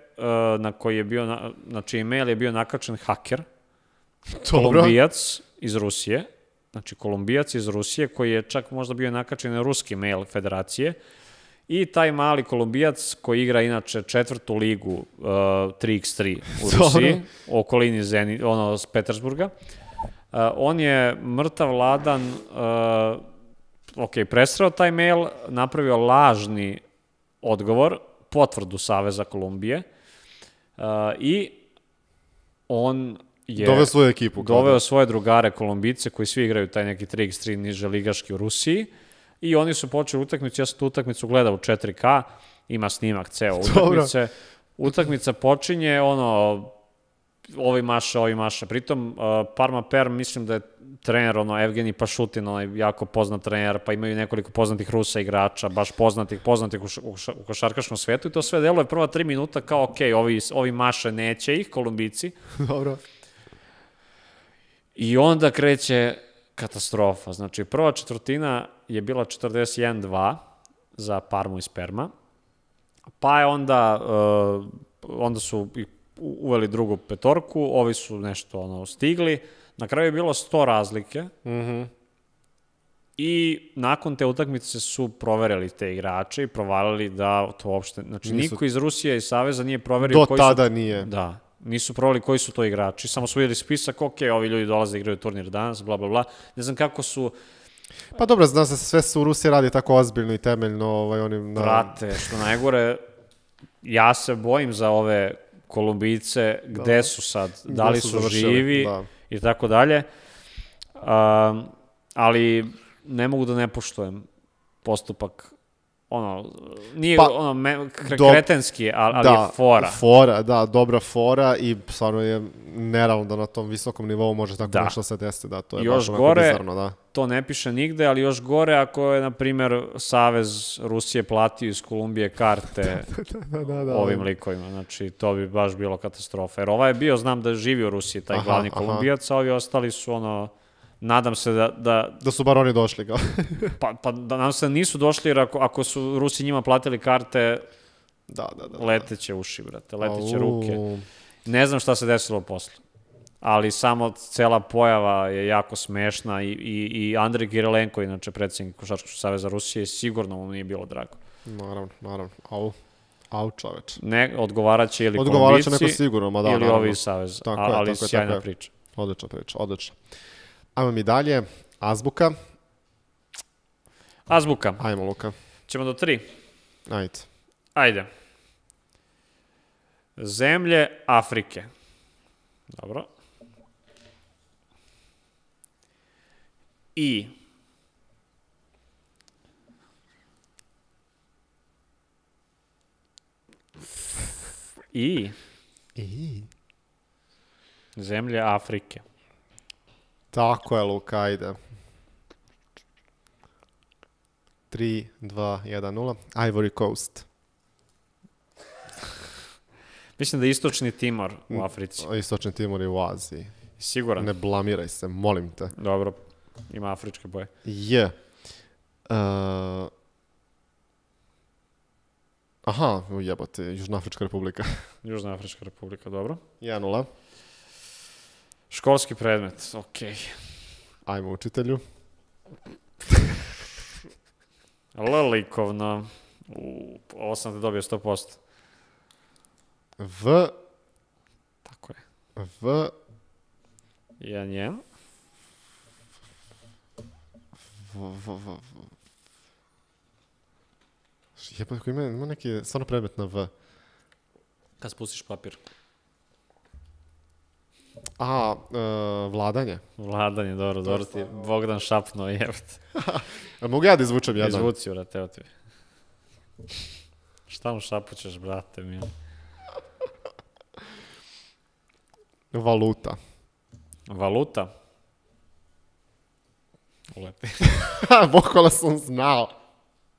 na koji je bio, na, na čiji mail je bio nakačen haker, Dobro. Kolumbijac iz Rusije, znači Kolumbijac iz Rusije koji je čak možda bio nakačen na ruski mail federacije i taj mali Kolumbijac koji igra inače četvrtu ligu uh, 3x3 u. Rusiji, u okolini Zeni, ono, s Petersburga. Uh, on je mrtav ladan, uh, ok, presreo taj mail, napravio lažni odgovor, potvrdu Saveza Kolumbije uh, i on je Doveo svoju ekipu. doveo da. svoje drugare Kolumbice koji svi igraju taj neki 3x3 niže ligaški u Rusiji i oni su počeli utakmicu, ja sam tu utakmicu gledao u 4K, ima snimak ceo utakmice. Utakmica počinje, ono, ovi maša, ovi maša. Pritom, uh, Parma Per, mislim da je trener, ono, Evgeni Pašutin, onaj jako poznat trener, pa imaju nekoliko poznatih Rusa igrača, baš poznatih, poznatih u, u, u košarkaškom svetu i to sve deluje prva tri minuta kao, ok, ovi, ovi maše neće ih, Kolumbici, Dobro. I onda kreće katastrofa. Znači, prva četvrtina je bila 41-2 za Parmu i Sperma, pa je onda, uh, onda su uveli drugu petorku, ovi su nešto ono, stigli, na kraju je bilo 100 razlike, Mhm. I nakon te utakmice su proverili te igrače i provalili da to uopšte, znači Nisu- niko iz Rusije i Saveza nije proverio Do koji tada su, nije. Da, nisu proverili koji su to igrači, samo su vidjeli spisak, ok, ovi ljudi dolaze da igraju turnir danas, bla, bla, bla. Ne znam kako su, Pa dobro, zna se, sve se u Rusiji radi tako ozbiljno i temeljno. Ovaj, oni, na... prate, što najgore, ja se bojim za ove Kolumbijice, gde su sad, da li su su, živi da. i tako dalje. Um, ali ne mogu da ne poštujem postupak ono, nije Pa, pa, ono, me, kre, do- kretenski, ali, ali je fora. Fora, da, dobra fora i stvarno je nerealno da na tom visokom nivou može tako Da. nešto se desiti, da, to je Još baš onako gore- bizarno, da. To ne piše nigde, ali još gore ako je, na primjer, Savez Rusije platio iz Kolumbije karte da, da, da. ovim likovima. Znači, to bi baš bilo katastrofa. Jer ovaj je bio, znam da živi u Rusiji, taj Aha, glavni aha. Kolumbijac, a ovi ostali su ono, nadam se da, da Da su bar oni došli, kao. pa, pa da nam se nisu došli, jer ako, ako su Rusi njima platili karte, da, da, da. leteće uši, brate, leteće Au. ruke. Ne znam šta se desilo posle. Ali samo cela pojava je jako smešna i, i, i Andrej Kirilenko, inače predsjednik Košarkaškog saveza Rusije, sigurno mu nije bilo drago. Naravno, naravno. Au. Au, čoveč. Ne, odgovaraće ili Odgovarat će neko sigurno, ma da, ili naravno. ovi iz Saveza, Tako A- je, ali tako je, sjajna tako je. priča. Odlična priča, odlična. Ajmo mi dalje. Azbuka. Azbuka, Ajmo, Luka. ćemo do tri. Ajde. Ajde. Zemlje Afrike. Dobro. I. I. I. Zemlje Afrike. Tako je, Luka, ajde. 3, 2, 1, 0. Ivory Coast. Mislim da je istočni Timor Mm. u Africi. Istočni Timor je u Aziji. Siguran? Ne blamiraj se, molim te. Dobro, ima afričke boje. Je. Uh, aha, jebote, Južnoafrička republika. Južna Afrička republika, dobro. 1-0. Školski predmet, okej. Ajmo učitelju. L likovno. U, ovo sam te dobio 100%. V, Tako je. V, Jedan, jedan. V, V, V, V. Jebote, ko ima, ima neki stvarno predmet na V. Kad spustiš papir. A, uh, vladanje. Vladanje, dobro, dobro ti je Bogdan šapnuo, jebate. A mogu ja da izvučem jedan? Izvuci, brate, evo ti. Šta mu šapućeš, brate mi? Valuta. Valuta? Lepi. Bokvala sam znao.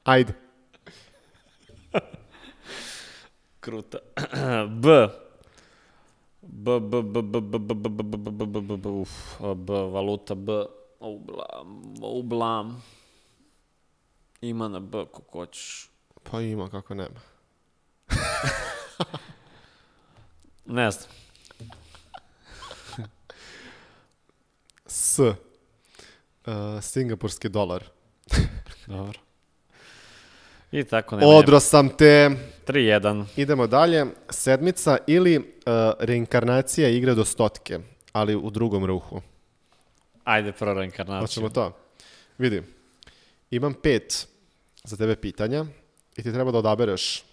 Ajde. Kruta. B. B, B, B, B, B, B, B, B, B, B, B, B, B, B, uf, B, valuta B. Ublam, ublam. Ima na B, kako hoćeš. Pa ima, kako nema. Ne znam. S. Uh, singapurski dolar. Dobro. I tako nema. Odro sam te. 3-1. Idemo dalje. Sedmica ili uh, reinkarnacija igre do stotke, ali u drugom ruhu. Ajde, prvo reinkarnaciju. Hoćemo to? Vidi, imam pet za tebe pitanja i ti treba da odabereš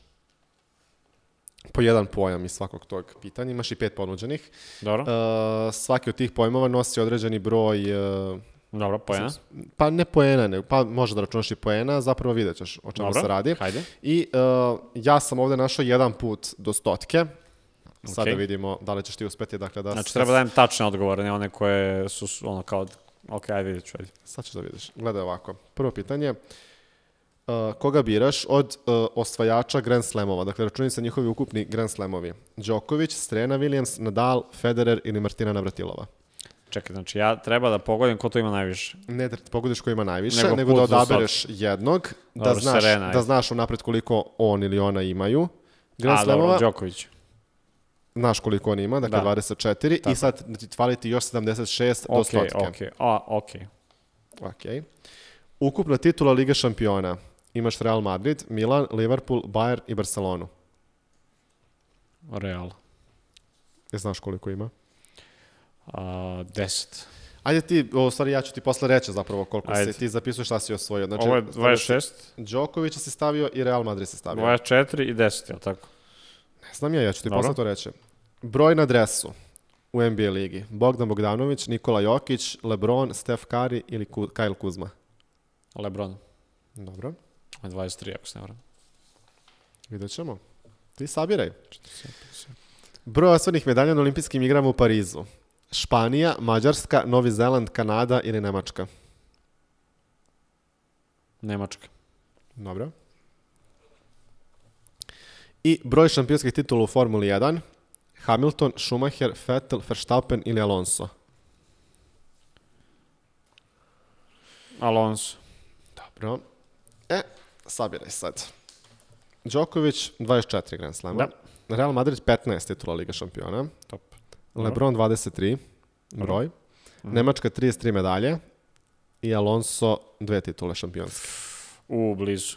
po jedan pojam iz svakog tog pitanja. Imaš i pet ponuđenih. Dobro, Uh, svaki od tih pojmova nosi određeni broj, uh, dobro, pojena. pa ne poena, nego, pa može da računaš i poena, zapravo vidjet ćeš o čemu Dobro, se radi. hajde. I uh, ja sam ovde našao jedan put do stotke. Sad da Okej. vidimo da li ćeš ti uspeti. Dakle, da Znači, treba da dajem tačne odgovore, ne one koje su, ono, kao, ok, ajde vidjet ću, ajde. Sad ćeš da vidiš. Gledaj ovako. Prvo pitanje. Uh, koga biraš od uh, osvajača Grand Slamova? Dakle, računaju se njihovi ukupni Grand Slamovi. Đoković, Strena Williams, Nadal, Federer ili Martina Navratilova? Čekaj, znači, ja treba da pogodim ko to ima najviše. Ne da pogodiš ko ima najviše, Nego nego, da do odabereš jednog, da Dobro, znaš, Serena, da znaš unapred koliko on ili ona imaju. Grand A, Slamova, dobro, Đoković. znaš koliko on ima, dakle Da. 24 Tako. i sad da ti fali ti još 76 do Ok, stotke. ok, a, ok. Ok. Ukupna titula Lige šampiona. Imaš Real Madrid, Milan, Liverpool, Bayern i Barcelonu. Real. Ne znaš koliko ima? A, deset. Ajde ti, o, stvari ja ću ti posle reći zapravo koliko Ajde. si, ti zapisuješ šta si osvojio. Znači, Ovo je stavio si 26, Đokovića si stavio i Real Madrid si stavio. 24 i 10, je li tako? Ne znam ja, ja ću ti Dobro. posle to reći. Broj na dresu u NBA ligi. Bogdan Bogdanović, Nikola Jokić, Lebron, Steph Curry ili Ku, Kyle Kuzma. Lebron. Dobro, On je 23, ako se ne varam. vidjet ćemo. Ti sabiraj. Broj osvojenih medalja na olimpijskim igrama u Parizu. Španija, Mađarska, Novi Zeland, Kanada ili Nemačka? Nemačka. Dobro. I broj šampionskih titula u Formuli 1. Hamilton, Schumacher, Vettel, Verstappen ili Alonso? Alonso. Dobro. E, sabiraj sad. Đoković, 24 Grand Slama. Real Madrid, 15 titula Liga šampiona. Top. Lebron, 23 broj. Nemačka, 33 medalje. I Alonso, dve titule šampionske. U, blizu.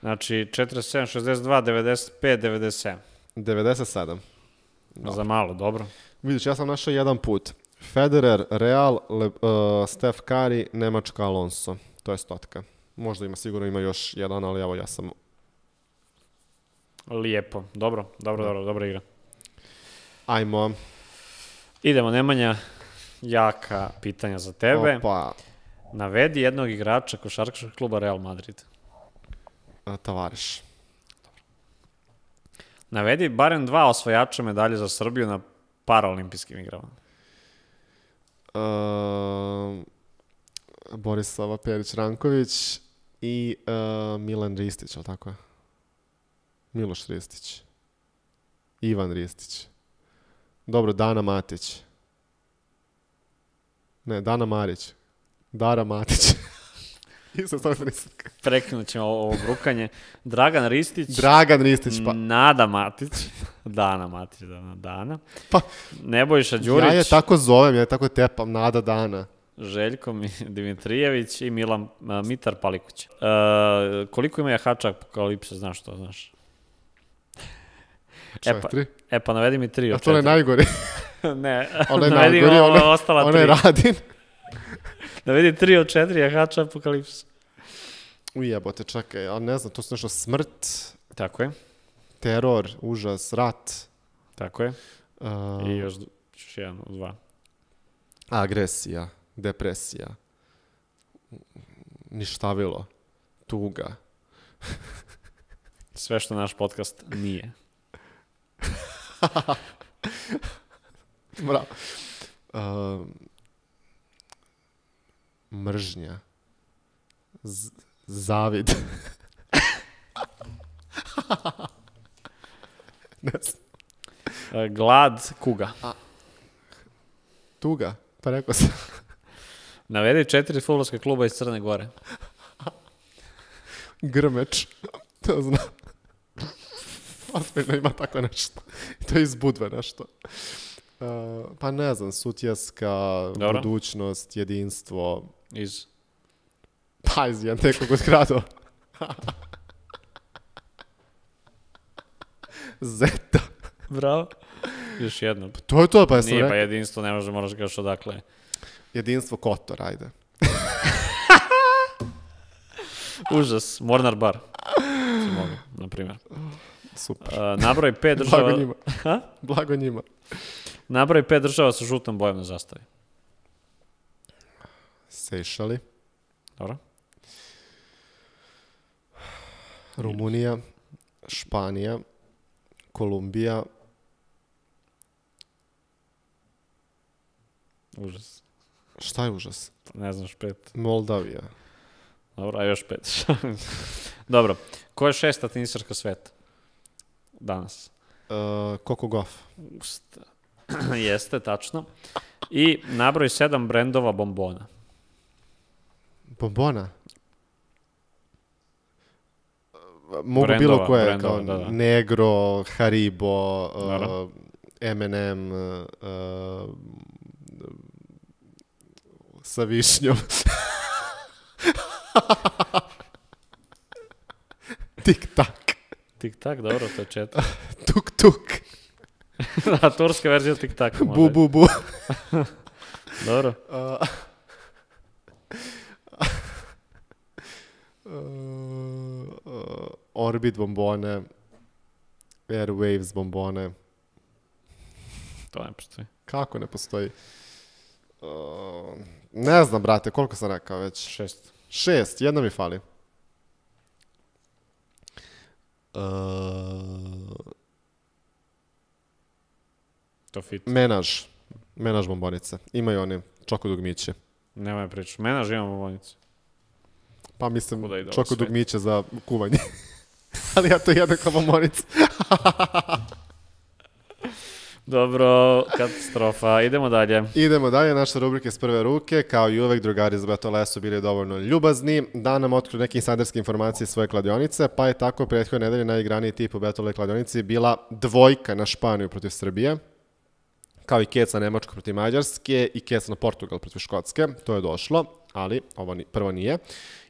Znači, 47, 62, 95, 97. 97. Za malo, dobro. Vidiš, ja sam našao jedan put. Federer, Real, Le, uh, Steph Curry, Nemačka, Alonso. To je stotka. Možda ima, sigurno ima još jedan, ali evo ja sam... Lijepo. Dobro, dobro, dobro, dobra igra. Ajmo. Idemo, Nemanja, jaka pitanja za tebe. Opa, Navedi jednog igrača košarkaškog kluba Real Madrid. a, Tavares. Navedi barem dva osvajača medalje za Srbiju na paraolimpijskim igrama. Uh, Borisava Perić-Ranković i uh, Milan Ristić, ali tako je? Miloš Ristić. Ivan Ristić. Dobro, Dana Matić. Ne, Dana Marić. Dara Matić. Isto to nisam. Prekinut ćemo ovo brukanje. Dragan Ristić, Dragan Ristić, pa. Nada Matić, Dana Matić, Dana, Dana, Pa, Nebojša Đurić, ja je tako zovem, ja je tako tepam, Nada Dana. Željko Mi- Dimitrijević i Milan a, Mitar Palikuć. E, koliko ima jahača apokalipse, znaš to, znaš? E pa, e pa navedi mi tri A to je najgori. ne, Ona je navedi najgori, ova ona, ostala ona tri. je Radin. Navedi tri od četiri jahača apokalipse. Ujebote, čekaj, ali ne znam, to su nešto smrt, Tako je, teror, užas, rat, tako je. uh, I još, još jedan od dva. agresija, depresija, ništavilo, tuga. Sve što naš podcast nije. Bravo. Uh, mržnja. Z zavid. ne znam. E, glad, kuga. Tuga, pa rekao sam. Navedi četiri futbolska kluba iz Crne Gore. Grmeč. To znam. Ozbiljno ima tako nešto. To je iz Budve nešto. Uh, pa ne znam, Sutjeska, Dobro. budućnost, jedinstvo. Iz... Pa iz jedan nekog od gradova. Zeta. Bravo. Još jedno. To je to, pa jesam Nije pa jedinstvo, ne može, moraš da kažeš odakle. Jedinstvo Kotor, ajde. Užas, Mornar bar. Mogu, na primjer. Super. Uh, nabroj pet Blago država... njima. Ha? Blago njima. Nabroj pet država sa žutom bojem na zastavi. Sejšali, Dobro? Rumunija, Španija, Kolumbija, Užas. šta je užas? Ne znaš pet. Moldavija. Dobro, a još pet. Dobro. Ko je šesta tenisarka sveta? Danas. Uh, Coco Goff. Ust. Jeste, tačno. I nabroj sedam brendova bombona. Bombona. Mogu Brendova, bilo koje, brendova, kao da, da. Negro, Haribo, uh. M&M, uh, sa višnjom. Tik tak, Tik tak, dobro, to je četiri. tuk tuk, da, turska verzija tik tak. bu bu bu. Dobro. Uh, uh, uh, Orbit bombone, Airwaves bombone. To ne postoji. Kako ne postoji? Uh, ne znam, brate, koliko sam rekao već? Šest. Šest, jedna mi fali. Uh, To fit. menaž. Menaž bombonice. Imaju oni čokodugmiće. Nemoj priču. Menaž imam bombonicu. Pa mislim, Kuda ide ovo čokodugmiće za kuvanje. Ali ja to jedem kao bombonicu. Dobro, katastrofa. Idemo dalje. Idemo dalje, naše rubrike s prve ruke. Kao i uvek, drugari iz Betole su bili dovoljno ljubazni da nam otkriju neke insajderske informacije svoje kladionice, pa je tako prethodne nedelje najigraniji tip u Betole kladionici bila dvojka na Španiju protiv Srbije, kao i kec na Nemačku protiv Mađarske i kec na Portugal protiv Škotske. To je došlo, ali ovo ni, prvo nije.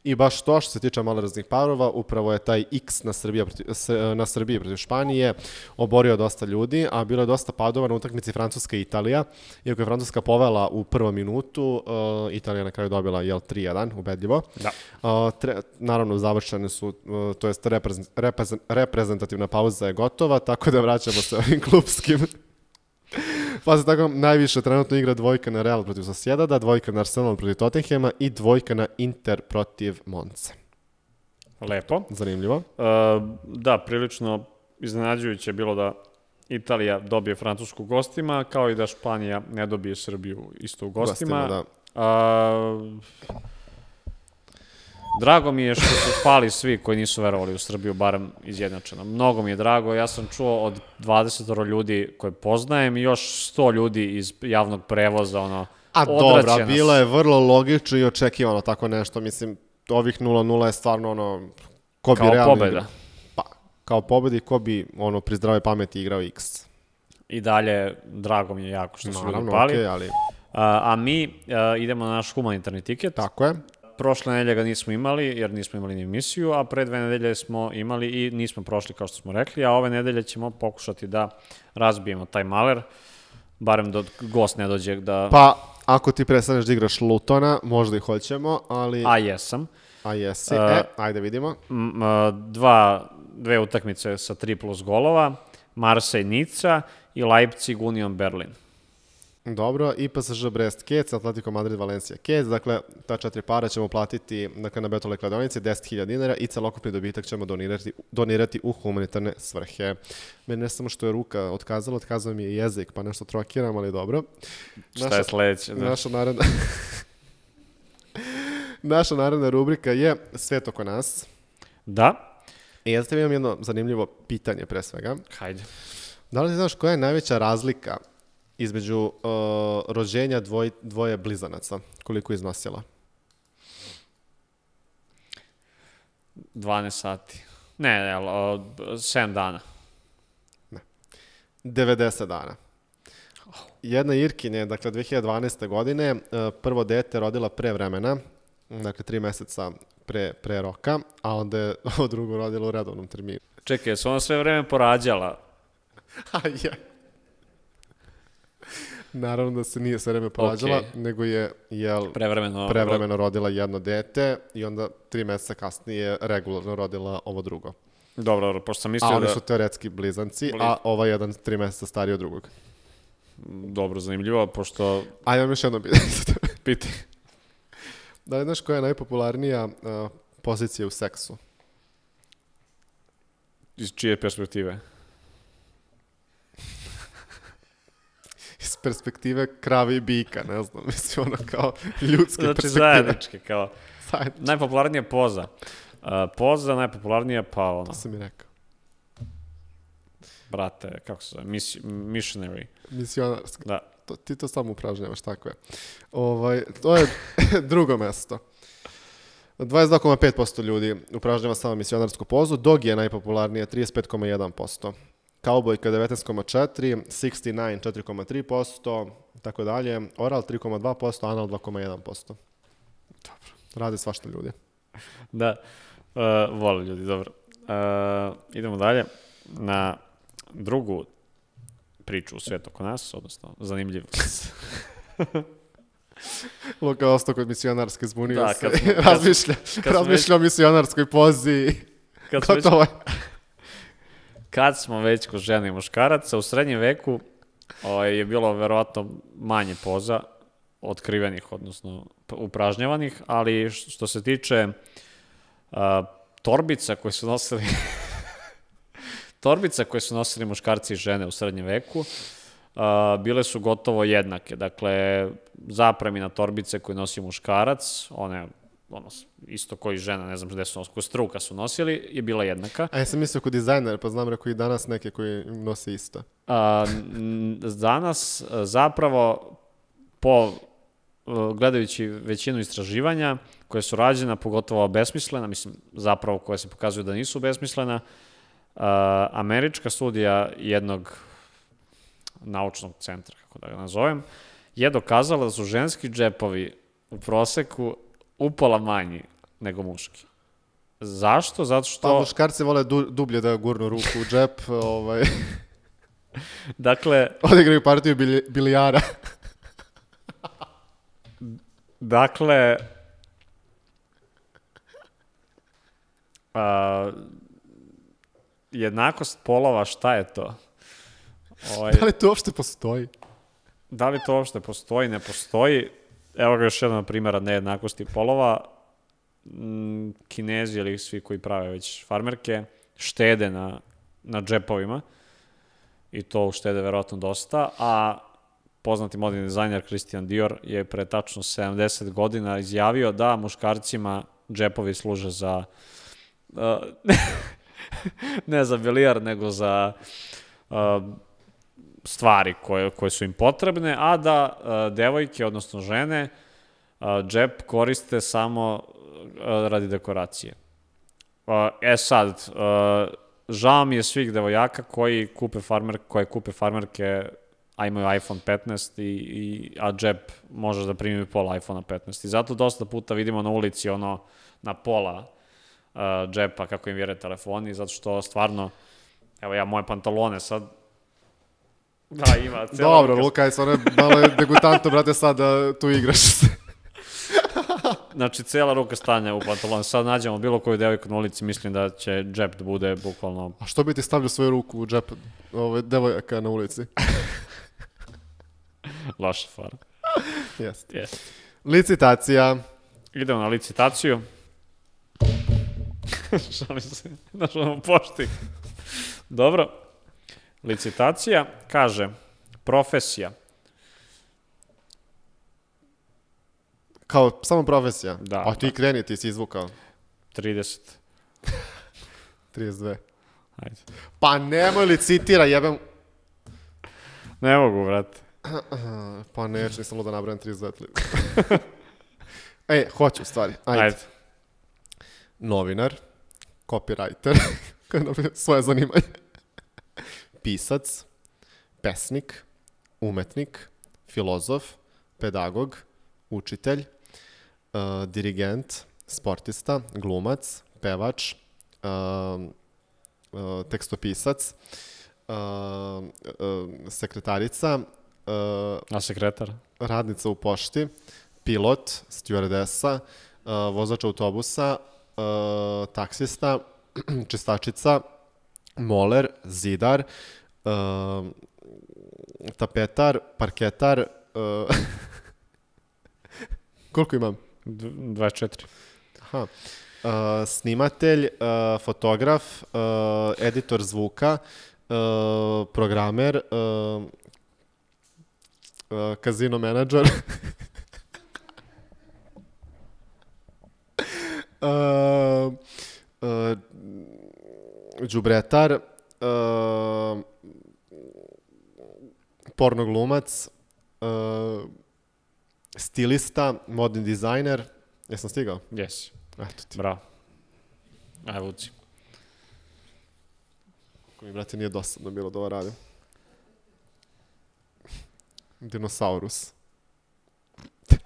I baš to što se tiče maloraznih parova, upravo je taj X na, Srbija protiv, s- na Srbiji protiv Španije oborio dosta ljudi, a bilo je dosta padova na utakmici Francuska i Italija. Iako je Francuska povela u prvom minutu, uh, Italija na kraju dobila jel, 3-1, ubedljivo. Da. Uh, tre, naravno, završene su, uh, to jest reprezent, reprezent, reprezentativna pauza je gotova, tako da vraćamo se ovim klubskim Pa se tako najviše trenutno igra dvojka na Real protiv Sociedada, dvojka na Arsenal protiv Tottenhema i dvojka na Inter protiv Monce. Lepo. Zanimljivo. Uh, da, prilično iznenađujuće je bilo da Italija dobije Francusku gostima, kao i da Španija ne dobije Srbiju isto u gostima. da. A, Drago mi je što su pali svi koji nisu verovali u Srbiju, barem izjednačeno. Mnogo mi je drago, ja sam čuo od 20 ljudi koje poznajem i još 100 ljudi iz javnog prevoza, ono, A dobra, nas. bilo je vrlo logično i očekivano tako nešto. Mislim, ovih 0-0 je stvarno ono... Ko bi Kao realno pobeda. igra- Pa, kao pobeda i ko bi ono, pri zdravoj pameti igrao X. I dalje, drago mi je jako što su ljudi Naravno, pali. okej, ali A, a mi a, idemo na naš humanitarni tiket. tako je. Prošle nedelje ga nismo imali, jer nismo imali ni emisiju, a pre dve nedelje smo imali i nismo prošli kao što smo rekli, a ove nedelje ćemo pokušati da razbijemo taj maler, barem dok gost ne dođe da... Pa, ako ti prestaneš da igraš Lutona, možda i hoćemo, ali... A jesam. A jesi. A- e, ajde vidimo. M, a, dva, dve utakmice sa 3 plus golova, Marseille Nica i Leipzig Union Berlin. Dobro, i PSG Brest Kec, Atletico Madrid Valencia Kec, dakle, ta četiri para ćemo platiti dakle, na Betole kladionici 10.000 dinara i celokupni dobitak ćemo donirati, donirati u humanitarne svrhe. Meni ne samo što je ruka otkazala, otkazao mi je jezik, pa nešto trokiram, ali dobro. Šta je sledeće? Da. Naša naredna... Naša naredna rubrika je Svet oko nas. da? I ja ste imam jedno zanimljivo pitanje pre svega. Hajde. Da li znaš koja je najveća razlika između uh, rođenja dvoj, dvoje blizanaca? Koliko je iznosila? 12 sati. Ne, ne, ali, o, 7 dana. 90 dana. Jedna Irkinja je, dakle, 2012. godine uh, prvo dete rodila pre vremena, dakle, tri meseca pre, pre roka, a onda je ovo drugo rodila u redovnom terminu. Čekaj, se ona sve vreme porađala? A je. Naravno da se nije sve vreme porađala, Okej. nego je, jel, Prevremeno. prevremeno rodila jedno dete i onda tri meseca kasnije regularno rodila ovo drugo. Dobro, dobro, pošto sam A mislio oni da... su teoretski blizanci, Bliz- a ovaj jedan tri meseca stariji od drugog. Dobro, zanimljivo, pošto... A imam još jedno pitanje za tebe. Piti. Da li znaš koja je najpopularnija uh, pozicija u seksu? Iz čije perspektive? Iz perspektive krave i bika, ne znam, mislim ono kao ljudske Znači, perspektive. zajedničke, kao... Zajedničke, Najpopularnija poza. Uh, poza, najpopularnija, pa ono, sam mi rekao. brate, kako se zove, mis, missionary. Misionarska. Da. To, ti to samo upražnjavaš, tako je. Ovaj, to je drugo mesto. 22,5% ljudi upražnjava samo misionarsku pozu, dog je najpopularnija 35,1%. Kaubojka 19,4%, 69 4,3%, tako dalje. Oral 3,2%, anal 2,1%. Dobro. Rade svašta ljudi. Da, uh, vole ljudi, dobro. Uh, idemo dalje na drugu priču u svetu oko nas, odnosno zanimljivost. Luka ostao kod misionarske, zbunio Da, se. kad smo- razmišlja, kad razmišlja o misionarskoj pozi. Kad smo, već, je. Kad smo već kod žena i muškaraca, u srednjem veku ovaj, je bilo verovatno manje poza otkrivenih, odnosno upražnjavanih, ali što se tiče a, torbica koje su nosili torbica koje su nosili muškarci i žene u srednjem veku a, bile su gotovo jednake. Dakle, zapremina torbice koju nosi muškarac, one ono, isto koji žena, ne znam gde su, koju struka su nosili, je bila jednaka. A ja sam mislio kod dizajnera, pa znam rekao i danas neke koji nose isto. A, danas a, zapravo po a, gledajući većinu istraživanja koje su rađena, pogotovo besmislena, mislim zapravo koje se pokazuju da nisu besmislena, a, američka studija jednog naučnog centra, kako da ga nazovem, je dokazala da su ženski džepovi u proseku upola manji nego muški. Zašto? Zato Pa što, muškarci vole du, dublje da gurnu ruku u džep, ovaj, dakle, odigraju partiju bilje, bilijara. Dakle, a, jednakost polova, šta je to? Ovaj, Da li to uopšte postoji? da li to uopšte postoji, ne postoji? Evo ga još jedan primjera nejednakosti polova. Mm, Kinezi ili svi koji prave već farmerke štede na, na džepovima i to uštede verovatno dosta, a poznati modni dizajner Christian Dior je pre tačno 70 godina izjavio da muškarcima džepovi služe za uh, ne za bilijar, nego za uh, stvari koje, koje su im potrebne, a da uh, devojke, odnosno žene, uh, džep koriste samo uh, radi dekoracije. E sad, žao mi je svih devojaka koji kupe farmer, koje kupe farmerke a imaju iPhone 15 i, i, a džep može da primi pola iPhone 15. I zato dosta puta vidimo na ulici ono na pola džepa kako im vjere telefoni, zato što stvarno, evo ja moje pantalone sad, da ima Dobro, Luka je stvarno malo je degutantno, brate, sad da tu igraš se. Znači, cijela ruka stanja u pantalone. Sad nađemo bilo koju devojku na ulici, mislim da će džep da bude bukvalno... A što bi ti stavljao svoju ruku u džep ove devojaka na ulici? Loša fora. Jeste. Yes. Licitacija. Idemo na licitaciju. Šalim se. Znaš, ono pošti. Dobro. Licitacija kaže profesija. Kao, samo profesija. Da, A ti kreni, ti si izvukao. 30. 32. Ajde. Pa nemoj licitira, jebem. Ne mogu, brate. Pa neću, nisam luda nabrajam 32. e, hoću u stvari. Ajde. Ajde. Novinar, copywriter, koji je svoje zanimanje. Pisac, pesnik, umetnik, filozof, pedagog, učitelj, uh, dirigent, sportista, glumac, pevač, uh, uh, tekstopisac, uh, uh, sekretarica, uh, A sekretar? radnica u pošti, pilot, stewardesa, uh, vozač autobusa, uh, taksista, čistačica, moler, zidar, uh, tapetar, parketar, uh, koliko imam? D 24. Aha. Uh, snimatelj, uh, fotograf, uh, editor zvuka, uh, programer, uh, uh, kazino menadžer. uh, uh, džubretar, uh, pornoglumac, uh, stilista, modni dizajner. Jesam stigao? Yes. Eto ti. Bravo. Aj, vuci. Ako mi, brate, nije dosadno bilo da ovo radim. Dinosaurus.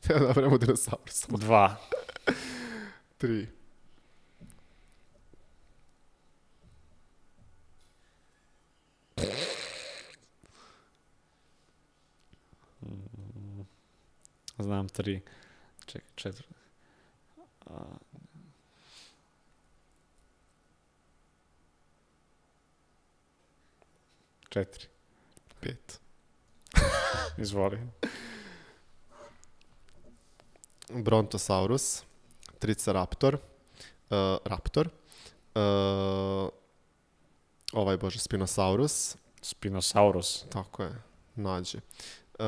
Treba da napravimo dinosaurus. Dva. Tri. Znam tri. Čekaj, četiri. A... Četiri. Pet. Izvoli. Brontosaurus. Triceraptor. Uh, raptor. Uh, ovaj, bože, Spinosaurus. Spinosaurus. Tako je. Nađi. Uh,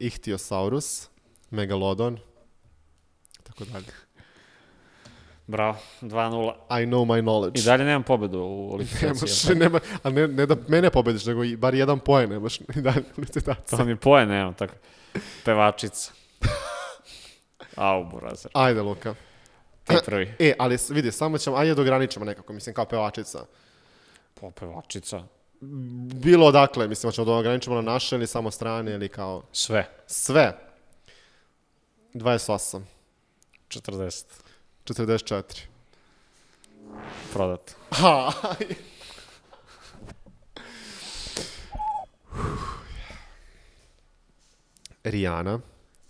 Ichthyosaurus. Megalodon. Tako dalje. Bravo. 2-0. I know my knowledge. I dalje nemam pobedu u licitaciji. Nemaš, nema, a ne, ne da mene pobediš, nego i bar jedan poen nemaš i dalje u licitaciji. To ni poje nemam, tako. Pevačica. Au, burazer. Ajde, Luka. Ti prvi. E, ali vidi, samo ćemo, ajde da ograničimo nekako, mislim, kao pevačica. Po, pevačica. Bilo odakle, mislim, ćemo da ograničimo na naše ili samo strane ili kao Sve. sve. 28, 40. 44. Prodat. Ha, Rihanna,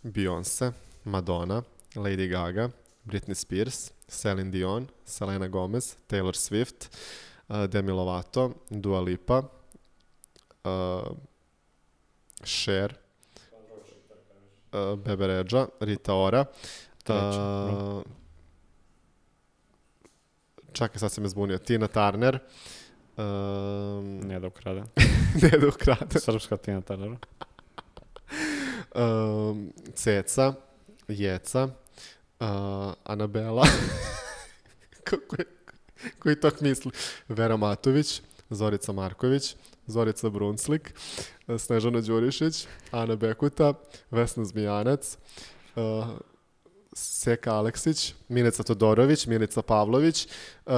Beyoncé, Madonna, Lady Gaga, Britney Spears, Celine Dion, Selena Gomez, Taylor Swift, uh, Demi Lovato, Dua Lipa, uh, Cher, uh, Bebe Rexha, Rita Ora, Treća, uh, čakaj, sad se me zbunio, Tina Turner, um, Nije da ukrade. ne da ukrade, Srpska Tina Turner. um, Ceca, Jeca, uh, Anabela, ko, ko, koji tok misli, Vera Matović, Zorica Marković, Zorica Brunslik, Snežana Đurišić, Ana Bekuta, Vesna Zmijanac, uh, Seka Aleksić, Mineca Todorović, Minica Pavlović, uh,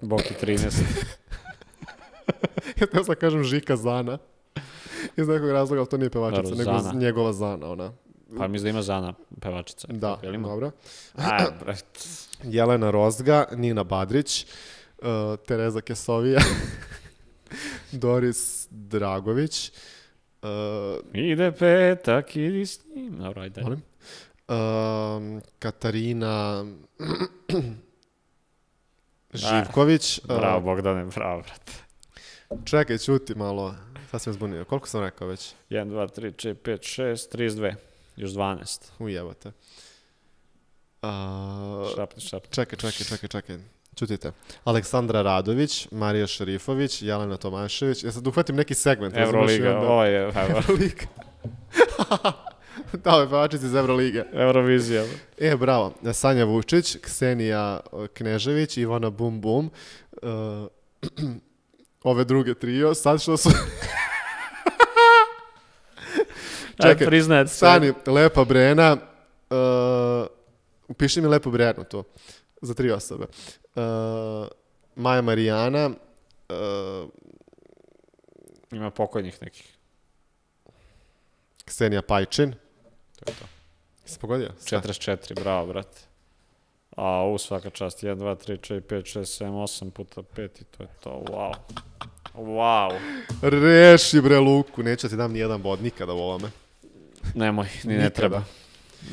Boki 13. ja teo sam kažem Žika Zana. Iz nekog razloga, ali to nije pevačica, Dobro, nego Zana. njegova Zana, ona. Pa mislim da ima Zana pevačica. Da, Jel ima? dobro. A. Jelena Rozga, Nina Badrić, uh, Tereza Kesovija, Doris Dragović, uh, Ide petak, idi s njim. Dobro, ajde. molim, um, Katarina Živković. uh, Bravo, Bogdane, bravo, brate. čekaj, čuti malo. Sad sam zbunio. Koliko sam rekao već? 1, 2, 3, 4, 5, 6, 32. Još 12. Ujebate. Uh, Šapni, šapni. čekaj, čekaj, čekaj, čekaj. Čutite. Aleksandra Radović, Marija Šerifović, Jelena Tomašević. Ja sad uhvatim neki segment. Evroliga, onda- ovo je Evo, Evroliga. da, ove pevačice iz Evrolige. Eurovizija. E, bravo. Sanja Vučić, Ksenija Knežević, Ivana Bum Bum, uh, ove druge trio, sad što su... Čekaj, priznaje Stani, Lepa Brena, uh, upiši mi Lepu Brenu to, za tri osobe. Uh, Maja Marijana, uh, Ima pokojnih nekih. Ksenija Pajčin. To je to. Jesi pogodio? Sve. 44, bravo, brate. A, u svaka čast. 1, 2, 3, 4, 5, 6, 7, 8 puta 5 i to je to. Wow. Wow. Reši bre Luku, neću ti dam ni jedan bod nikada u ovome. Nemoj, ni ne treba.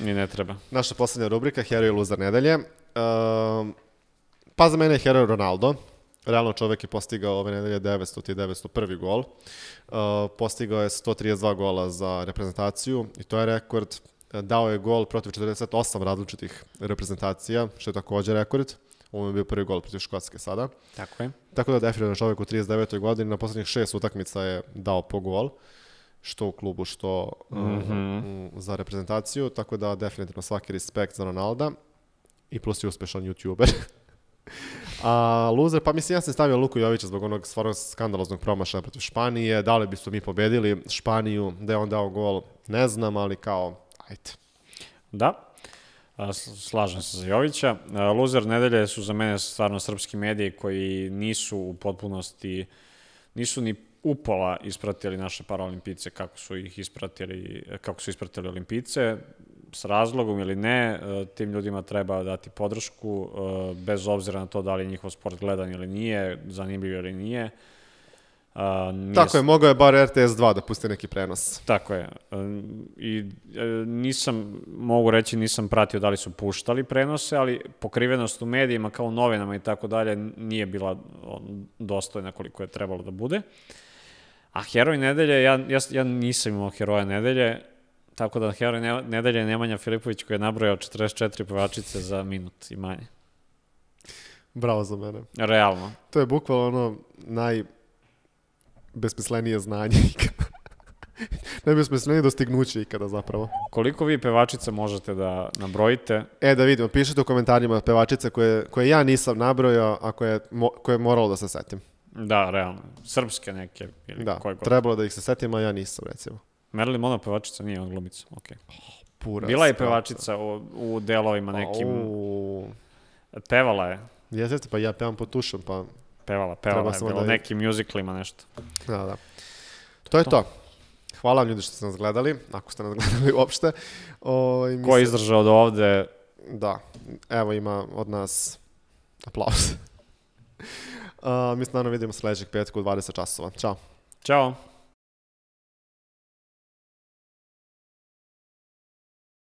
Ni ne treba. Naša poslednja rubrika, heroj i luzer nedelje. Um, pa za mene je heroj Ronaldo. Realno čovek je postigao ove nedelje 900 i 901. gol. Uh, postigao je 132 gola za reprezentaciju i to je rekord. Dao je gol protiv 48 različitih reprezentacija, što je takođe rekord. Ovo je bio prvi gol protiv Škotske sada. Tako je. Tako da definitivno čovjek u 39. godini na poslednjih šest utakmica je dao po gol, što u klubu, što mm -hmm. za reprezentaciju, tako da definitivno svaki respekt za Ronalda i plus je uspešan youtuber. A loser, pa mislim ja sam stavio Luku Jovića zbog onog stvarno skandaloznog promašaja protiv Španije, da li bi su mi pobedili Španiju, da je on dao gol, ne znam, ali kao, ajde. Da. Slažem se za Jovića. A, Luzer nedelje su za mene stvarno srpski mediji koji nisu u potpunosti, nisu ni upola ispratili naše paraolimpice kako su ih ispratili, kako su ispratili olimpice. S razlogom ili ne, e, tim ljudima treba dati podršku, e, bez obzira na to da li je njihov sport gledan ili nije, zanimljiv ili nije. A, nije Tako je, mogao je bar RTS 2 da pusti neki prenos. Tako je. E, I nisam, mogu reći, nisam pratio da li su puštali prenose, ali pokrivenost u medijima kao u novinama i tako dalje nije bila dostojna koliko je trebalo da bude. A heroj nedelje, ja, ja, ja nisam imao heroja nedelje, tako da heroj ne, nedelje je Nemanja Filipović koji je nabrojao 44 pevačice za minut i manje. Bravo za mene. Realno. To je bukvalno ono naj besmislenije znanje ikada. Najbesmislenije dostignuće ikada zapravo. Koliko vi pevačica možete da nabrojite? E, da vidimo, pišite u komentarima pevačice koje, koje ja nisam nabrojao, a koje, mo, koje je moralo da se setim. Da, realno. Srpske neke ili Da, koje god. trebalo da ih se setim, a ja nisam, recimo. Marilyn Monroe pevačica nije on glumica, okej. Pura Bila je pevačica u, u delovima nekim, Au. pevala je, Jeste, pa ja pevam po tušem, pa pevala, pevala je, bilo da- nekim musicalima nešto. da, da. To je to. Hvala vam ljudi što ste nas gledali, ako ste nas gledali uopšte. O, i Ko je izdržao do ovde, Da, evo ima od nas aplauz. uh, mi se naravno vidimo sledećeg petka u 20 časova. Ćao. Ćao!